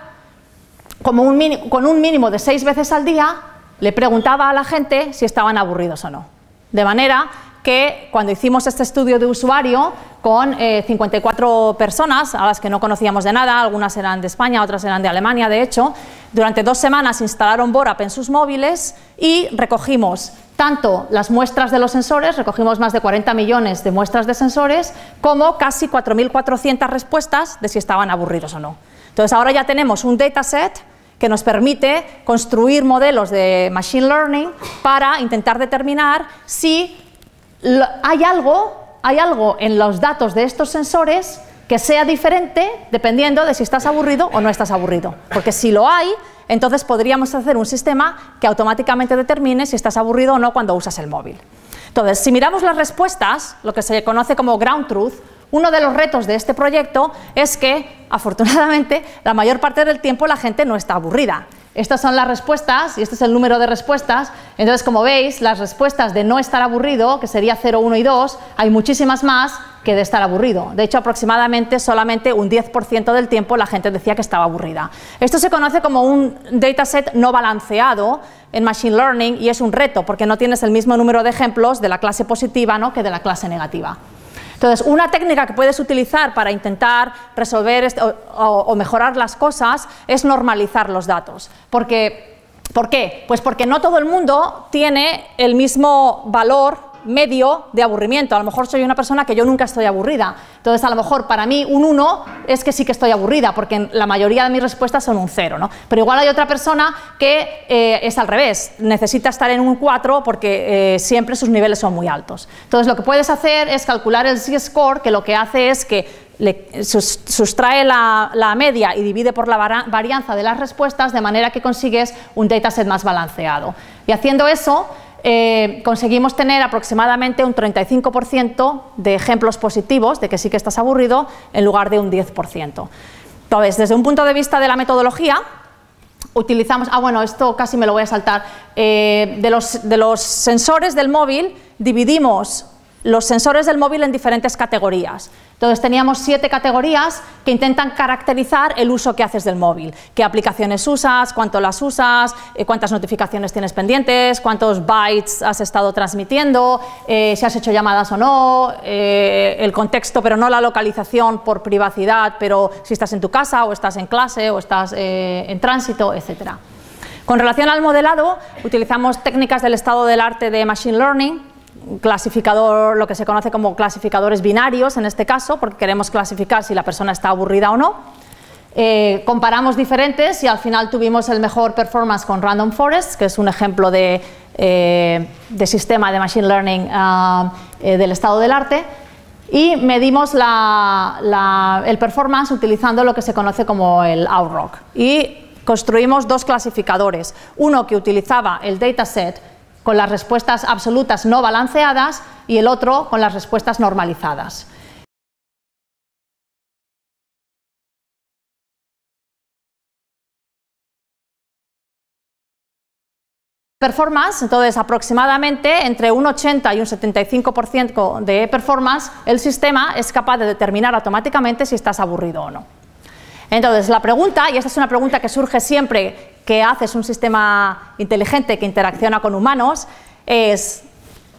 como un con un mínimo de seis veces al día, le preguntaba a la gente si estaban aburridos o no. De manera que cuando hicimos este estudio de usuario con 54 eh, personas a las que no conocíamos de nada, algunas eran de España, otras eran de Alemania, de hecho, durante dos semanas instalaron Borap en sus móviles y recogimos tanto las muestras de los sensores, recogimos más de 40 millones de muestras de sensores, como casi 4.400 respuestas de si estaban aburridos o no. Entonces ahora ya tenemos un dataset que nos permite construir modelos de machine learning para intentar determinar si hay algo, hay algo en los datos de estos sensores que sea diferente dependiendo de si estás aburrido o no estás aburrido. Porque si lo hay, entonces podríamos hacer un sistema que automáticamente determine si estás aburrido o no cuando usas el móvil. Entonces, si miramos las respuestas, lo que se conoce como ground truth, uno de los retos de este proyecto es que, afortunadamente, la mayor parte del tiempo la gente no está aburrida. Estas son las respuestas y este es el número de respuestas. Entonces, como veis, las respuestas de no estar aburrido, que sería 0, 1 y 2, hay muchísimas más que de estar aburrido. De hecho, aproximadamente solamente un 10% del tiempo la gente decía que estaba aburrida. Esto se conoce como un dataset no balanceado en Machine Learning y es un reto porque no tienes el mismo número de ejemplos de la clase positiva ¿no? que de la clase negativa. Entonces, una técnica que puedes utilizar para intentar resolver o, mejorar las cosas es normalizar los datos. ¿Por qué? Pues porque no todo el mundo tiene el mismo valor medio de aburrimiento. A lo mejor soy una persona que yo nunca estoy aburrida. Entonces, a lo mejor para mí un 1 es que sí que estoy aburrida, porque la mayoría de mis respuestas son un 0. ¿no? Pero igual hay otra persona que eh, es al revés, necesita estar en un 4 porque eh, siempre sus niveles son muy altos. Entonces, lo que puedes hacer es calcular el Z-score, que lo que hace es que le sustrae la, media y divide por la varianza de las respuestas de manera que consigues un dataset más balanceado. Y haciendo eso, eh, conseguimos tener aproximadamente un 35% de ejemplos positivos de que sí que estás aburrido en lugar de un 10%. Entonces, desde un punto de vista de la metodología, utilizamos, ah bueno, esto casi me lo voy a saltar, eh, de, los, de los sensores del móvil dividimos los sensores del móvil en diferentes categorías. Entonces teníamos siete categorías que intentan caracterizar el uso que haces del móvil. ¿Qué aplicaciones usas? ¿Cuánto las usas? Eh, ¿Cuántas notificaciones tienes pendientes? ¿Cuántos bytes has estado transmitiendo? Eh, ¿Si has hecho llamadas o no? Eh, el contexto, pero no la localización por privacidad, pero si estás en tu casa o estás en clase o estás en tránsito, etcétera. Con relación al modelado, utilizamos técnicas del estado del arte de Machine Learning, clasificador, lo que se conoce como clasificadores binarios en este caso, porque queremos clasificar si la persona está aburrida o no. Eh, comparamos diferentes y al final tuvimos el mejor performance con Random Forest, que es un ejemplo de, eh, sistema de Machine Learning ah, eh, del estado del arte, y medimos el performance utilizando lo que se conoce como el OutRock. Y construimos dos clasificadores, uno que utilizaba el dataset con las respuestas absolutas no balanceadas y el otro con las respuestas normalizadas. performance, entonces aproximadamente entre un 80 y un 75% de performance, el sistema es capaz de determinar automáticamente si estás aburrido o no. Entonces la pregunta, y esta es una pregunta que surge siempre que haces un sistema inteligente que interacciona con humanos es,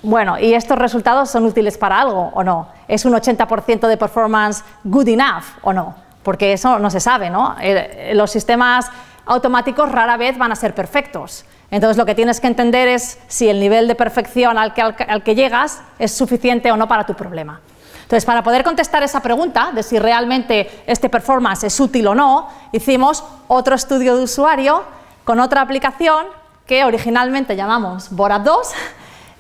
bueno, ¿y estos resultados son útiles para algo o no? ¿Es un 80% de performance good enough o no? Porque eso no se sabe, ¿no? Los sistemas automáticos rara vez van a ser perfectos. Entonces lo que tienes que entender es si el nivel de perfección al que, al que llegas es suficiente o no para tu problema. Entonces, para poder contestar esa pregunta de si realmente este performance es útil o no, hicimos otro estudio de usuario con otra aplicación que originalmente llamamos Borat 2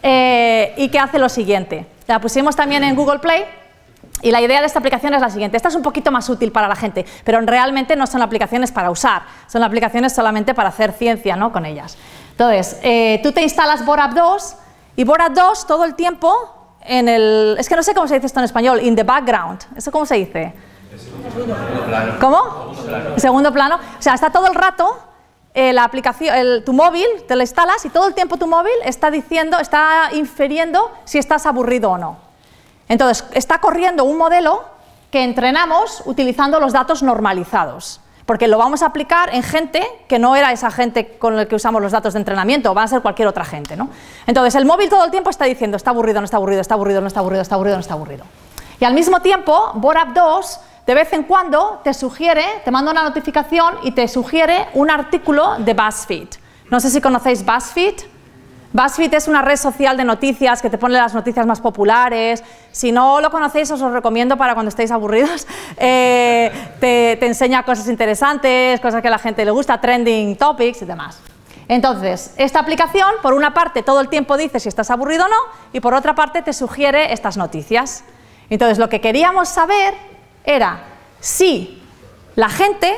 eh, y que hace lo siguiente. La pusimos también en Google Play y la idea de esta aplicación es la siguiente. Esta es un poquito más útil para la gente, pero realmente no son aplicaciones para usar, son aplicaciones solamente para hacer ciencia ¿no? con ellas. Entonces, eh, tú te instalas Borat 2 y Borat 2 todo el tiempo en el... Es que no sé cómo se dice esto en español, in the background. ¿Eso cómo se dice? ¿Cómo? Segundo plano. O sea, está todo el rato eh, la aplicación, tu móvil, te lo instalas y todo el tiempo tu móvil está diciendo, está infiriendo si estás aburrido o no. Entonces, está corriendo un modelo que entrenamos utilizando los datos normalizados porque lo vamos a aplicar en gente que no era esa gente con la que usamos los datos de entrenamiento, va a ser cualquier otra gente. ¿no? Entonces, el móvil todo el tiempo está diciendo, está aburrido, no está aburrido, está aburrido, no está aburrido, está aburrido, no está aburrido. Y al mismo tiempo, Borap 2 de vez en cuando te sugiere, te manda una notificación y te sugiere un artículo de BuzzFeed. No sé si conocéis BuzzFeed. BuzzFeed es una red social de noticias que te pone las noticias más populares. Si no lo conocéis, os lo recomiendo para cuando estéis aburridos. Eh, te, te enseña cosas interesantes, cosas que a la gente le gusta, trending topics y demás. Entonces, esta aplicación, por una parte, todo el tiempo dice si estás aburrido o no, y por otra parte, te sugiere estas noticias. Entonces, lo que queríamos saber era si la gente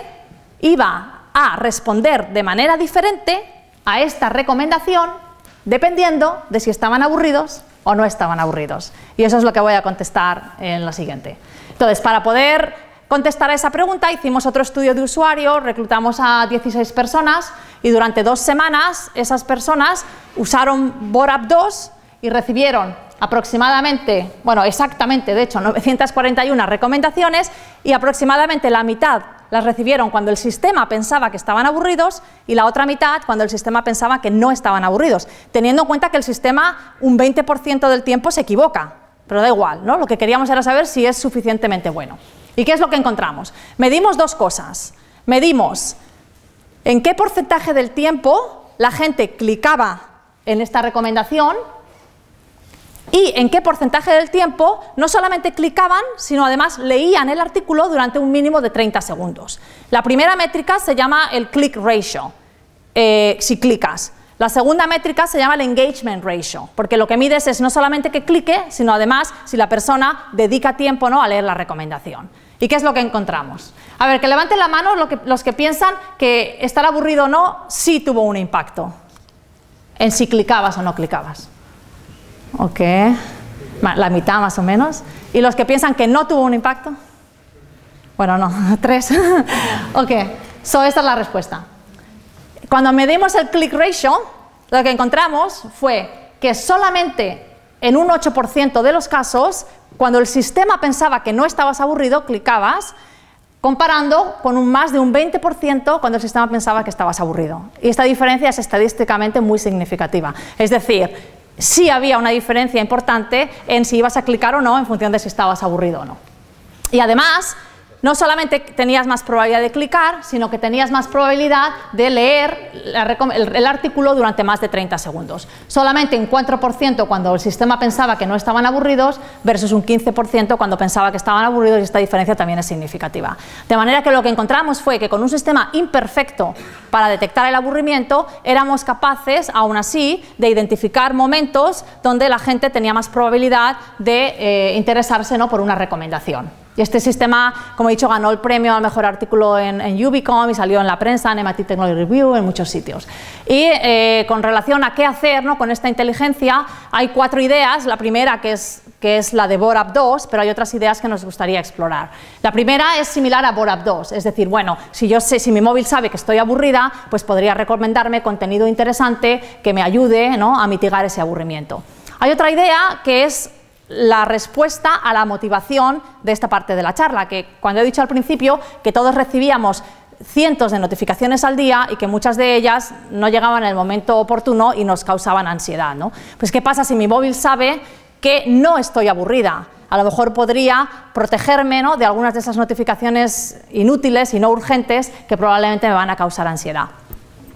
iba a responder de manera diferente a esta recomendación dependiendo de si estaban aburridos o no estaban aburridos. Y eso es lo que voy a contestar en lo siguiente. Entonces, para poder contestar a esa pregunta, hicimos otro estudio de usuario, reclutamos a 16 personas y durante dos semanas esas personas usaron BORAP 2 y recibieron aproximadamente, bueno, exactamente, de hecho, 941 recomendaciones y aproximadamente la mitad las recibieron cuando el sistema pensaba que estaban aburridos y la otra mitad cuando el sistema pensaba que no estaban aburridos, teniendo en cuenta que el sistema un 20% del tiempo se equivoca, pero da igual, ¿no? Lo que queríamos era saber si es suficientemente bueno. ¿Y qué es lo que encontramos? Medimos dos cosas. Medimos en qué porcentaje del tiempo la gente clicaba en esta recomendación y en qué porcentaje del tiempo no solamente clicaban, sino además leían el artículo durante un mínimo de 30 segundos. La primera métrica se llama el click ratio, eh, si clicas. La segunda métrica se llama el engagement ratio, porque lo que mides es no solamente que clique, sino además si la persona dedica tiempo ¿no? a leer la recomendación. ¿Y qué es lo que encontramos? A ver, que levanten la mano los que piensan que estar aburrido o no sí tuvo un impacto en si clicabas o no clicabas. Ok, la mitad más o menos. ¿Y los que piensan que no tuvo un impacto? Bueno, no, tres. ok, so esta es la respuesta. Cuando medimos el click ratio, lo que encontramos fue que solamente en un 8% de los casos, cuando el sistema pensaba que no estabas aburrido, clicabas, comparando con un más de un 20% cuando el sistema pensaba que estabas aburrido. Y esta diferencia es estadísticamente muy significativa. Es decir, sí había una diferencia importante en si ibas a clicar o no en función de si estabas aburrido o no. Y además, no solamente tenías más probabilidad de clicar, sino que tenías más probabilidad de leer el, artículo durante más de 30 segundos. Solamente un 4% cuando el sistema pensaba que no estaban aburridos versus un 15% cuando pensaba que estaban aburridos y esta diferencia también es significativa. De manera que lo que encontramos fue que con un sistema imperfecto para detectar el aburrimiento éramos capaces, aún así, de identificar momentos donde la gente tenía más probabilidad de eh, interesarse ¿no? por una recomendación. Y este sistema, como he dicho, ganó el premio al mejor artículo en, en Ubicom y salió en la prensa, en MIT Technology Review, en muchos sitios. Y eh, con relación a qué hacer ¿no? con esta inteligencia, hay cuatro ideas. La primera, que es, que es la de BORAP 2, pero hay otras ideas que nos gustaría explorar. La primera es similar a BORAP 2, es decir, bueno, si yo sé, si mi móvil sabe que estoy aburrida, pues podría recomendarme contenido interesante que me ayude ¿no? a mitigar ese aburrimiento. Hay otra idea que es la respuesta a la motivación de esta parte de la charla, que cuando he dicho al principio que todos recibíamos cientos de notificaciones al día y que muchas de ellas no llegaban en el momento oportuno y nos causaban ansiedad. ¿no? Pues ¿qué pasa si mi móvil sabe que no estoy aburrida? A lo mejor podría protegerme de algunas de esas notificaciones inútiles y no urgentes que probablemente me van a causar ansiedad.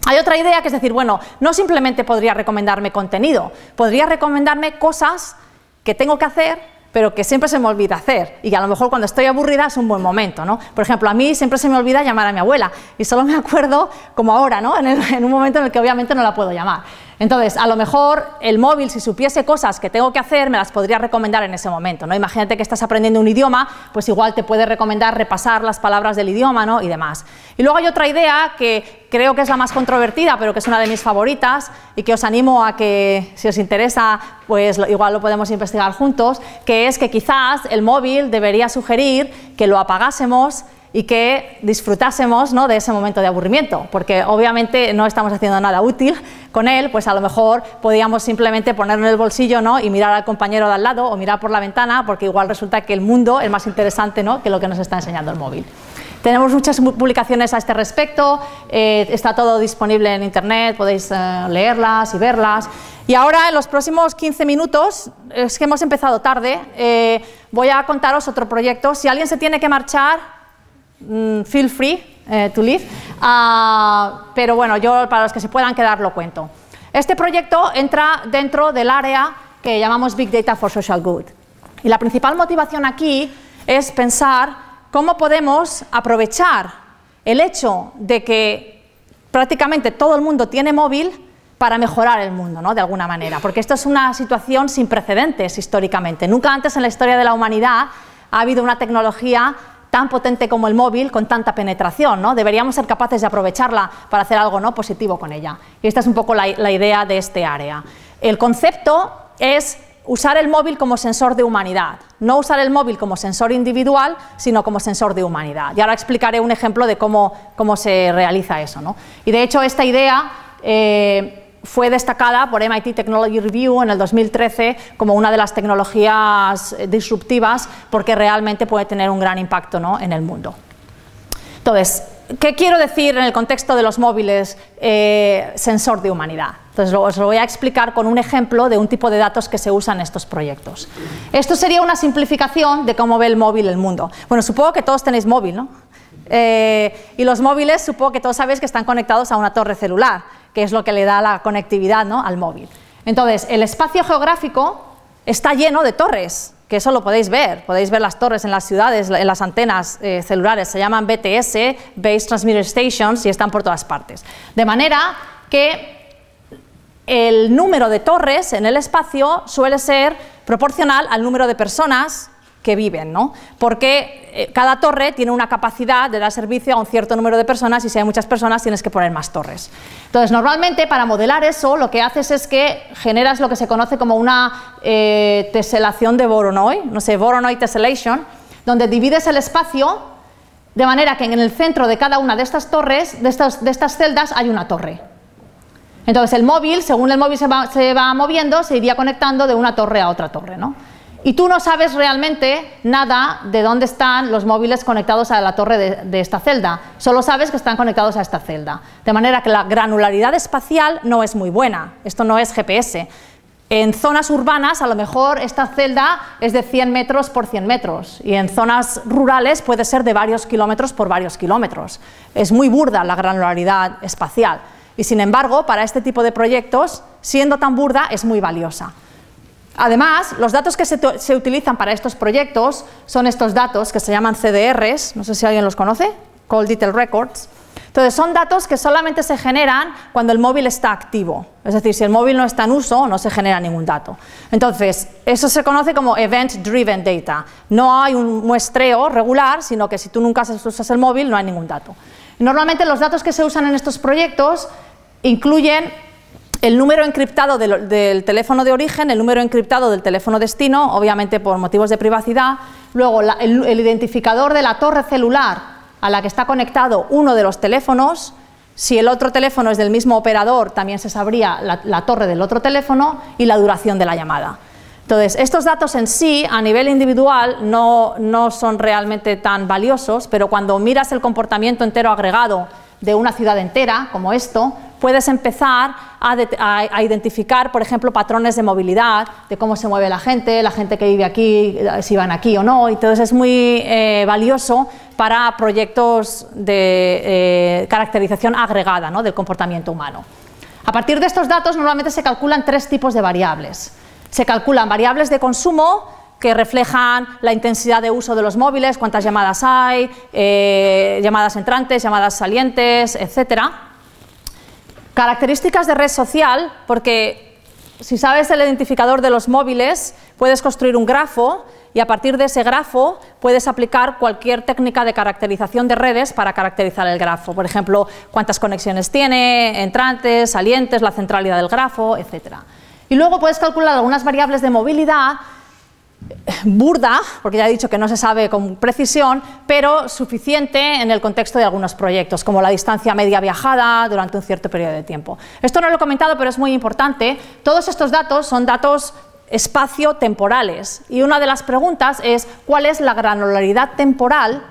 Hay otra idea que es decir, bueno, no simplemente podría recomendarme contenido, podría recomendarme cosas que tengo que hacer, pero que siempre se me olvida hacer. Y a lo mejor cuando estoy aburrida es un buen momento, ¿no? Por ejemplo, a mí siempre se me olvida llamar a mi abuela y solo me acuerdo como ahora, ¿no? en un momento en el que obviamente no la puedo llamar. Entonces, a lo mejor el móvil, si supiese cosas que tengo que hacer, me las podría recomendar en ese momento. ¿no? Imagínate que estás aprendiendo un idioma, pues igual te puede recomendar repasar las palabras del idioma ¿no? y demás. Y luego hay otra idea que creo que es la más controvertida, pero que es una de mis favoritas y que os animo a que, si os interesa, pues igual lo podemos investigar juntos, que es que quizás el móvil debería sugerir que lo apagásemos y que disfrutásemos ¿no? de ese momento de aburrimiento, porque obviamente no estamos haciendo nada útil con él, pues a lo mejor podíamos simplemente ponerlo en el bolsillo ¿no? y mirar al compañero de al lado o mirar por la ventana, porque igual resulta que el mundo es más interesante ¿no? que lo que nos está enseñando el móvil. Tenemos muchas publicaciones a este respecto, eh, está todo disponible en internet, podéis eh, leerlas y verlas. Y ahora, en los próximos 15 minutos, es que hemos empezado tarde, eh, voy a contaros otro proyecto. Si alguien se tiene que marchar, Mm, feel free eh, to leave, ah, pero bueno, yo para los que se puedan quedar lo cuento. Este proyecto entra dentro del área que llamamos Big Data for Social Good. Y la principal motivación aquí es pensar cómo podemos aprovechar el hecho de que prácticamente todo el mundo tiene móvil para mejorar el mundo, ¿no? de alguna manera, porque esto es una situación sin precedentes históricamente. Nunca antes en la historia de la humanidad ha habido una tecnología tan potente como el móvil con tanta penetración. ¿no? Deberíamos ser capaces de aprovecharla para hacer algo ¿no? positivo con ella. Y esta es un poco la, idea de este área. El concepto es usar el móvil como sensor de humanidad, no usar el móvil como sensor individual, sino como sensor de humanidad. Y ahora explicaré un ejemplo de cómo, cómo se realiza eso. ¿no? Y de hecho esta idea eh, fue destacada por MIT Technology Review en el 2013 como una de las tecnologías disruptivas porque realmente puede tener un gran impacto ¿no? en el mundo. Entonces, ¿qué quiero decir en el contexto de los móviles eh, sensor de humanidad? Entonces, os lo voy a explicar con un ejemplo de un tipo de datos que se usan en estos proyectos. Esto sería una simplificación de cómo ve el móvil el mundo. Bueno, supongo que todos tenéis móvil, ¿no? Eh, y los móviles, supongo que todos sabéis que están conectados a una torre celular, que es lo que le da la conectividad ¿no? al móvil. Entonces, el espacio geográfico está lleno de torres, que eso lo podéis ver, podéis ver las torres en las ciudades, en las antenas eh, celulares, se llaman BTS, Base Transmitter Stations, y están por todas partes. De manera que el número de torres en el espacio suele ser proporcional al número de personas que viven, ¿no? porque eh, cada torre tiene una capacidad de dar servicio a un cierto número de personas y si hay muchas personas tienes que poner más torres. Entonces, normalmente para modelar eso lo que haces es que generas lo que se conoce como una eh, teselación de Voronoi, no sé, Voronoi tessellation, donde divides el espacio de manera que en el centro de cada una de estas torres, de estas, de estas celdas, hay una torre. Entonces el móvil, según el móvil se va, se va moviendo, se iría conectando de una torre a otra torre, ¿no? Y tú no sabes realmente nada de dónde están los móviles conectados a la torre de, esta celda, solo sabes que están conectados a esta celda. De manera que la granularidad espacial no es muy buena, esto no es GPS. En zonas urbanas a lo mejor esta celda es de 100 metros por 100 metros y en zonas rurales puede ser de varios kilómetros por varios kilómetros. Es muy burda la granularidad espacial y sin embargo para este tipo de proyectos, siendo tan burda, es muy valiosa. Además, los datos que se, utilizan para estos proyectos son estos datos que se llaman CDRs, no sé si alguien los conoce, Call Detail Records. Entonces, son datos que solamente se generan cuando el móvil está activo. Es decir, si el móvil no está en uso, no se genera ningún dato. Entonces, eso se conoce como Event Driven Data. No hay un muestreo regular, sino que si tú nunca usas el móvil, no hay ningún dato. Normalmente los datos que se usan en estos proyectos incluyen el número encriptado del, teléfono de origen, el número encriptado del teléfono destino, obviamente por motivos de privacidad, luego el, identificador de la torre celular a la que está conectado uno de los teléfonos, si el otro teléfono es del mismo operador, también se sabría la, torre del otro teléfono y la duración de la llamada. Entonces, estos datos en sí, a nivel individual, no, no son realmente tan valiosos, pero cuando miras el comportamiento entero agregado de una ciudad entera, como esto, puedes empezar a, identificar, por ejemplo, patrones de movilidad, de cómo se mueve la gente, la gente que vive aquí, si van aquí o no. Entonces es muy eh, valioso para proyectos de eh, caracterización agregada ¿no? del comportamiento humano. A partir de estos datos normalmente se calculan tres tipos de variables. Se calculan variables de consumo, que reflejan la intensidad de uso de los móviles, cuántas llamadas hay, eh, llamadas entrantes, llamadas salientes, etcétera. Características de red social, porque si sabes el identificador de los móviles, puedes construir un grafo y a partir de ese grafo puedes aplicar cualquier técnica de caracterización de redes para caracterizar el grafo. Por ejemplo, cuántas conexiones tiene, entrantes, salientes, la centralidad del grafo, etc. Y luego puedes calcular algunas variables de movilidad burda, porque ya he dicho que no se sabe con precisión, pero suficiente en el contexto de algunos proyectos, como la distancia media viajada durante un cierto periodo de tiempo. Esto no lo he comentado, pero es muy importante. Todos estos datos son datos espacio-temporales y una de las preguntas es cuál es la granularidad temporal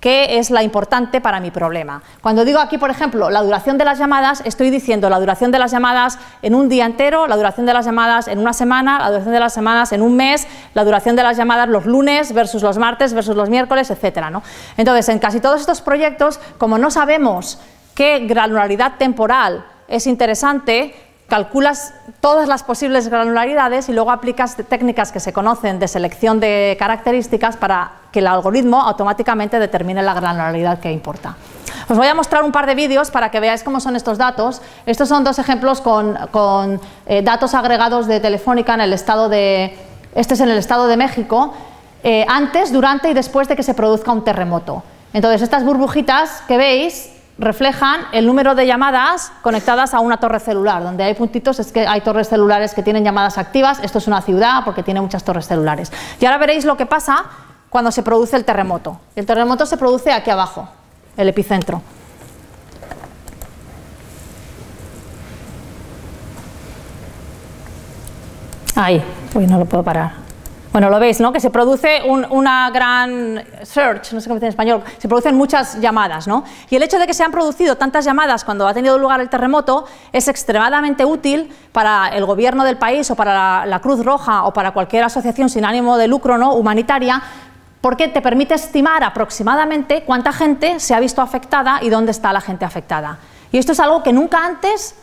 ¿Qué es la importante para mi problema. Cuando digo aquí, por ejemplo, la duración de las llamadas, estoy diciendo la duración de las llamadas en un día entero, la duración de las llamadas en una semana, la duración de las llamadas en un mes, la duración de las llamadas los lunes versus los martes versus los miércoles, etc. ¿no? Entonces, en casi todos estos proyectos, como no sabemos qué granularidad temporal es interesante, calculas todas las posibles granularidades y luego aplicas técnicas que se conocen de selección de características para que el algoritmo automáticamente determine la granularidad que importa. Os voy a mostrar un par de vídeos para que veáis cómo son estos datos. Estos son dos ejemplos con, eh, datos agregados de Telefónica en el estado de... Este es en el estado de México, eh, antes, durante y después de que se produzca un terremoto. Entonces, estas burbujitas que veis reflejan el número de llamadas conectadas a una torre celular. Donde hay puntitos es que hay torres celulares que tienen llamadas activas. Esto es una ciudad porque tiene muchas torres celulares. Y ahora veréis lo que pasa cuando se produce el terremoto. El terremoto se produce aquí abajo, el epicentro. Ahí, uy, no lo puedo parar. Bueno, lo veis, ¿no? Que se produce una gran search, no sé cómo dice en español, se producen muchas llamadas, ¿no? Y el hecho de que se han producido tantas llamadas cuando ha tenido lugar el terremoto es extremadamente útil para el gobierno del país o para la, Cruz Roja o para cualquier asociación sin ánimo de lucro, ¿no? Humanitaria, porque te permite estimar aproximadamente cuánta gente se ha visto afectada y dónde está la gente afectada. Y esto es algo que nunca antes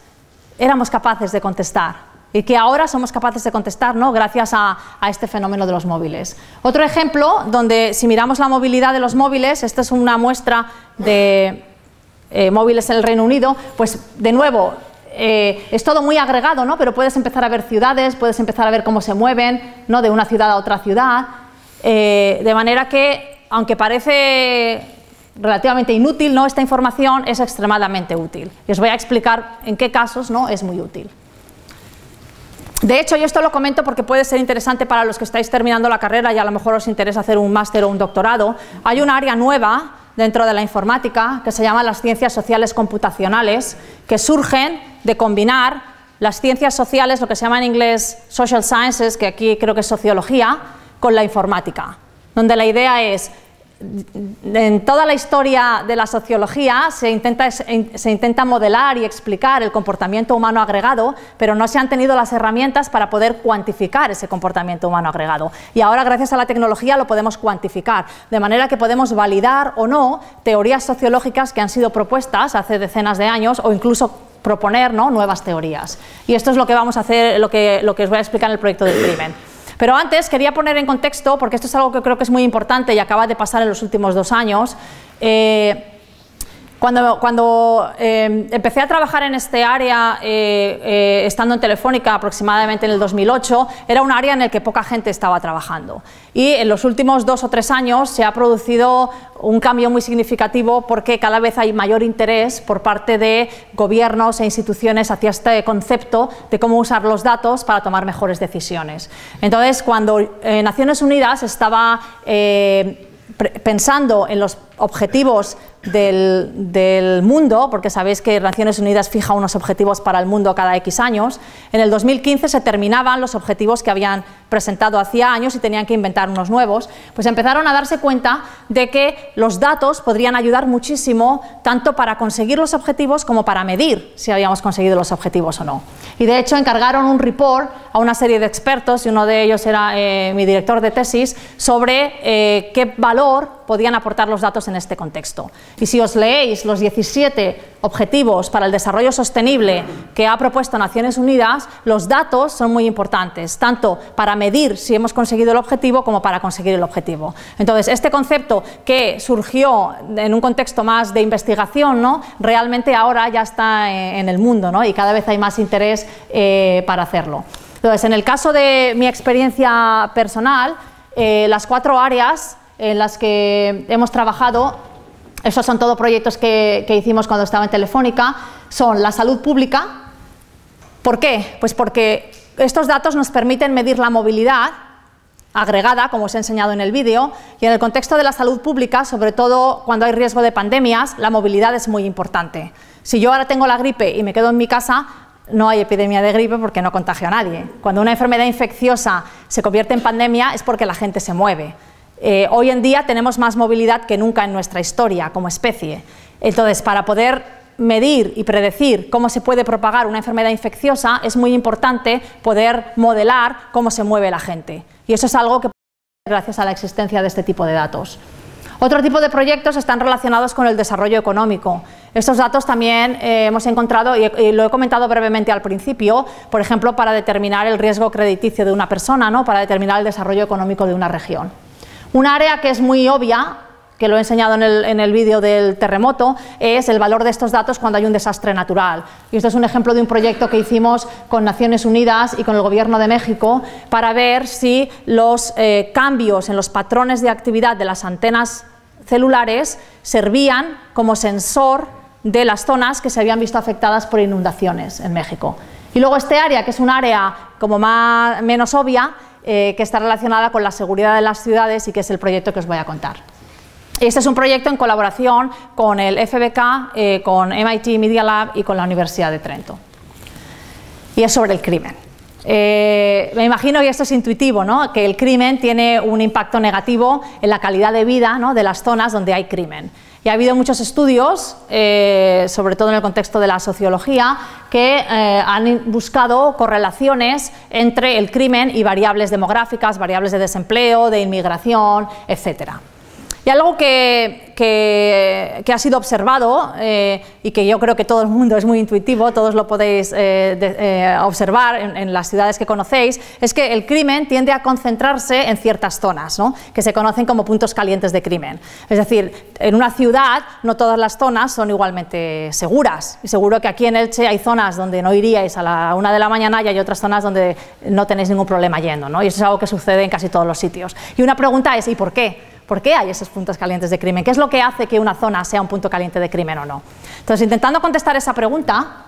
éramos capaces de contestar y que ahora somos capaces de contestar ¿no? gracias a, este fenómeno de los móviles. Otro ejemplo, donde si miramos la movilidad de los móviles, esta es una muestra de eh, móviles en el Reino Unido, pues de nuevo, eh, es todo muy agregado, ¿no? pero puedes empezar a ver ciudades, puedes empezar a ver cómo se mueven ¿no? de una ciudad a otra ciudad, eh, de manera que, aunque parece relativamente inútil, ¿no? esta información es extremadamente útil. Y os voy a explicar en qué casos ¿no? es muy útil. De hecho, yo esto lo comento porque puede ser interesante para los que estáis terminando la carrera y a lo mejor os interesa hacer un máster o un doctorado. Hay un área nueva dentro de la informática que se llama las ciencias sociales computacionales, que surgen de combinar las ciencias sociales, lo que se llama en inglés social sciences, que aquí creo que es sociología, con la informática, donde la idea es en toda la historia de la sociología se intenta, se intenta, modelar y explicar el comportamiento humano agregado, pero no se han tenido las herramientas para poder cuantificar ese comportamiento humano agregado. Y ahora, gracias a la tecnología, lo podemos cuantificar, de manera que podemos validar o no teorías sociológicas que han sido propuestas hace decenas de años o incluso proponer nuevas teorías. Y esto es lo que vamos a hacer, lo que, lo que os voy a explicar en el proyecto del crimen. Pero antes quería poner en contexto, porque esto es algo que creo que es muy importante y acaba de pasar en los últimos dos años, eh, cuando, eh, empecé a trabajar en este área, eh, eh, estando en Telefónica aproximadamente en el 2008, era un área en el que poca gente estaba trabajando. Y en los últimos dos o tres años se ha producido un cambio muy significativo porque cada vez hay mayor interés por parte de gobiernos e instituciones hacia este concepto de cómo usar los datos para tomar mejores decisiones. Entonces, cuando Naciones Unidas estaba pensando en los objetivos del, mundo, porque sabéis que Naciones Unidas fija unos objetivos para el mundo cada X años, en el 2015 se terminaban los objetivos que habían presentado hacía años y tenían que inventar unos nuevos, pues empezaron a darse cuenta de que los datos podrían ayudar muchísimo tanto para conseguir los objetivos como para medir si habíamos conseguido los objetivos o no. Y de hecho encargaron un report a una serie de expertos, y uno de ellos era eh, mi director de tesis, sobre eh, qué valor podían aportar los datos en este contexto. Y si os leéis los 17 objetivos para el desarrollo sostenible que ha propuesto Naciones Unidas, los datos son muy importantes, tanto para medir si hemos conseguido el objetivo como para conseguir el objetivo. Entonces, este concepto que surgió en un contexto más de investigación, ¿no? realmente ahora ya está en el mundo ¿no? y cada vez hay más interés eh, para hacerlo. Entonces, en el caso de mi experiencia personal, eh, las cuatro áreas en las que hemos trabajado, esos son todos proyectos que, hicimos cuando estaba en Telefónica, son la salud pública. ¿Por qué? Pues porque estos datos nos permiten medir la movilidad agregada, como os he enseñado en el vídeo, y en el contexto de la salud pública, sobre todo cuando hay riesgo de pandemias, la movilidad es muy importante. Si yo ahora tengo la gripe y me quedo en mi casa, no hay epidemia de gripe porque no contagio a nadie. Cuando una enfermedad infecciosa se convierte en pandemia es porque la gente se mueve. Eh, hoy en día tenemos más movilidad que nunca en nuestra historia como especie. Entonces, para poder medir y predecir cómo se puede propagar una enfermedad infecciosa, es muy importante poder modelar cómo se mueve la gente. Y eso es algo que gracias a la existencia de este tipo de datos. Otro tipo de proyectos están relacionados con el desarrollo económico. Estos datos también eh, hemos encontrado, y, lo he comentado brevemente al principio, por ejemplo, para determinar el riesgo crediticio de una persona, ¿no? para determinar el desarrollo económico de una región. Un área que es muy obvia que lo he enseñado en el, vídeo del terremoto, es el valor de estos datos cuando hay un desastre natural. Y esto es un ejemplo de un proyecto que hicimos con Naciones Unidas y con el Gobierno de México para ver si los eh, cambios en los patrones de actividad de las antenas celulares servían como sensor de las zonas que se habían visto afectadas por inundaciones en México. Y luego este área, que es un área como más, menos obvia, eh, que está relacionada con la seguridad de las ciudades y que es el proyecto que os voy a contar. Este es un proyecto en colaboración con el FBK, eh, con MIT Media Lab y con la Universidad de Trento. Y es sobre el crimen. Eh, me imagino, y esto es intuitivo, ¿no? que el crimen tiene un impacto negativo en la calidad de vida de las zonas donde hay crimen. Y ha habido muchos estudios, eh, sobre todo en el contexto de la sociología, que han buscado correlaciones entre el crimen y variables demográficas, variables de desempleo, de inmigración, etcétera. Y algo que, ha sido observado eh, y que yo creo que todo el mundo es muy intuitivo, todos lo podéis eh, eh, observar en, las ciudades que conocéis, es que el crimen tiende a concentrarse en ciertas zonas, ¿no? que se conocen como puntos calientes de crimen. Es decir, en una ciudad no todas las zonas son igualmente seguras. Y seguro que aquí en Elche hay zonas donde no iríais a la una de la mañana y hay otras zonas donde no tenéis ningún problema yendo. ¿no? Y eso es algo que sucede en casi todos los sitios. Y una pregunta es, ¿y por qué? ¿Por qué hay esos puntos calientes de crimen? ¿Qué es lo que hace que una zona sea un punto caliente de crimen o no? Entonces, intentando contestar esa pregunta,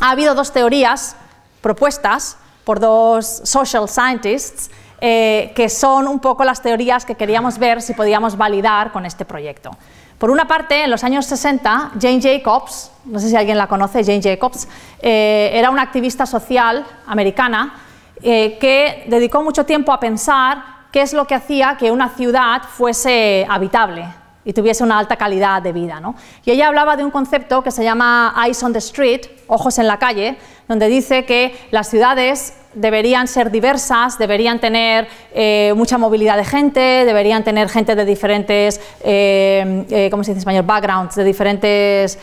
ha habido dos teorías propuestas por dos social scientists eh, que son un poco las teorías que queríamos ver si podíamos validar con este proyecto. Por una parte, en los años 60, Jane Jacobs, no sé si alguien la conoce, Jane Jacobs, eh, era una activista social americana eh, que dedicó mucho tiempo a pensar qué es lo que hacía que una ciudad fuese habitable y tuviese una alta calidad de vida. Y ella hablaba de un concepto que se llama Eyes on the Street, ojos en la calle, donde dice que las ciudades deberían ser diversas, deberían tener eh, mucha movilidad de gente, deberían tener gente de diferentes, eh, eh, ¿cómo se dice en español?, backgrounds, de diferentes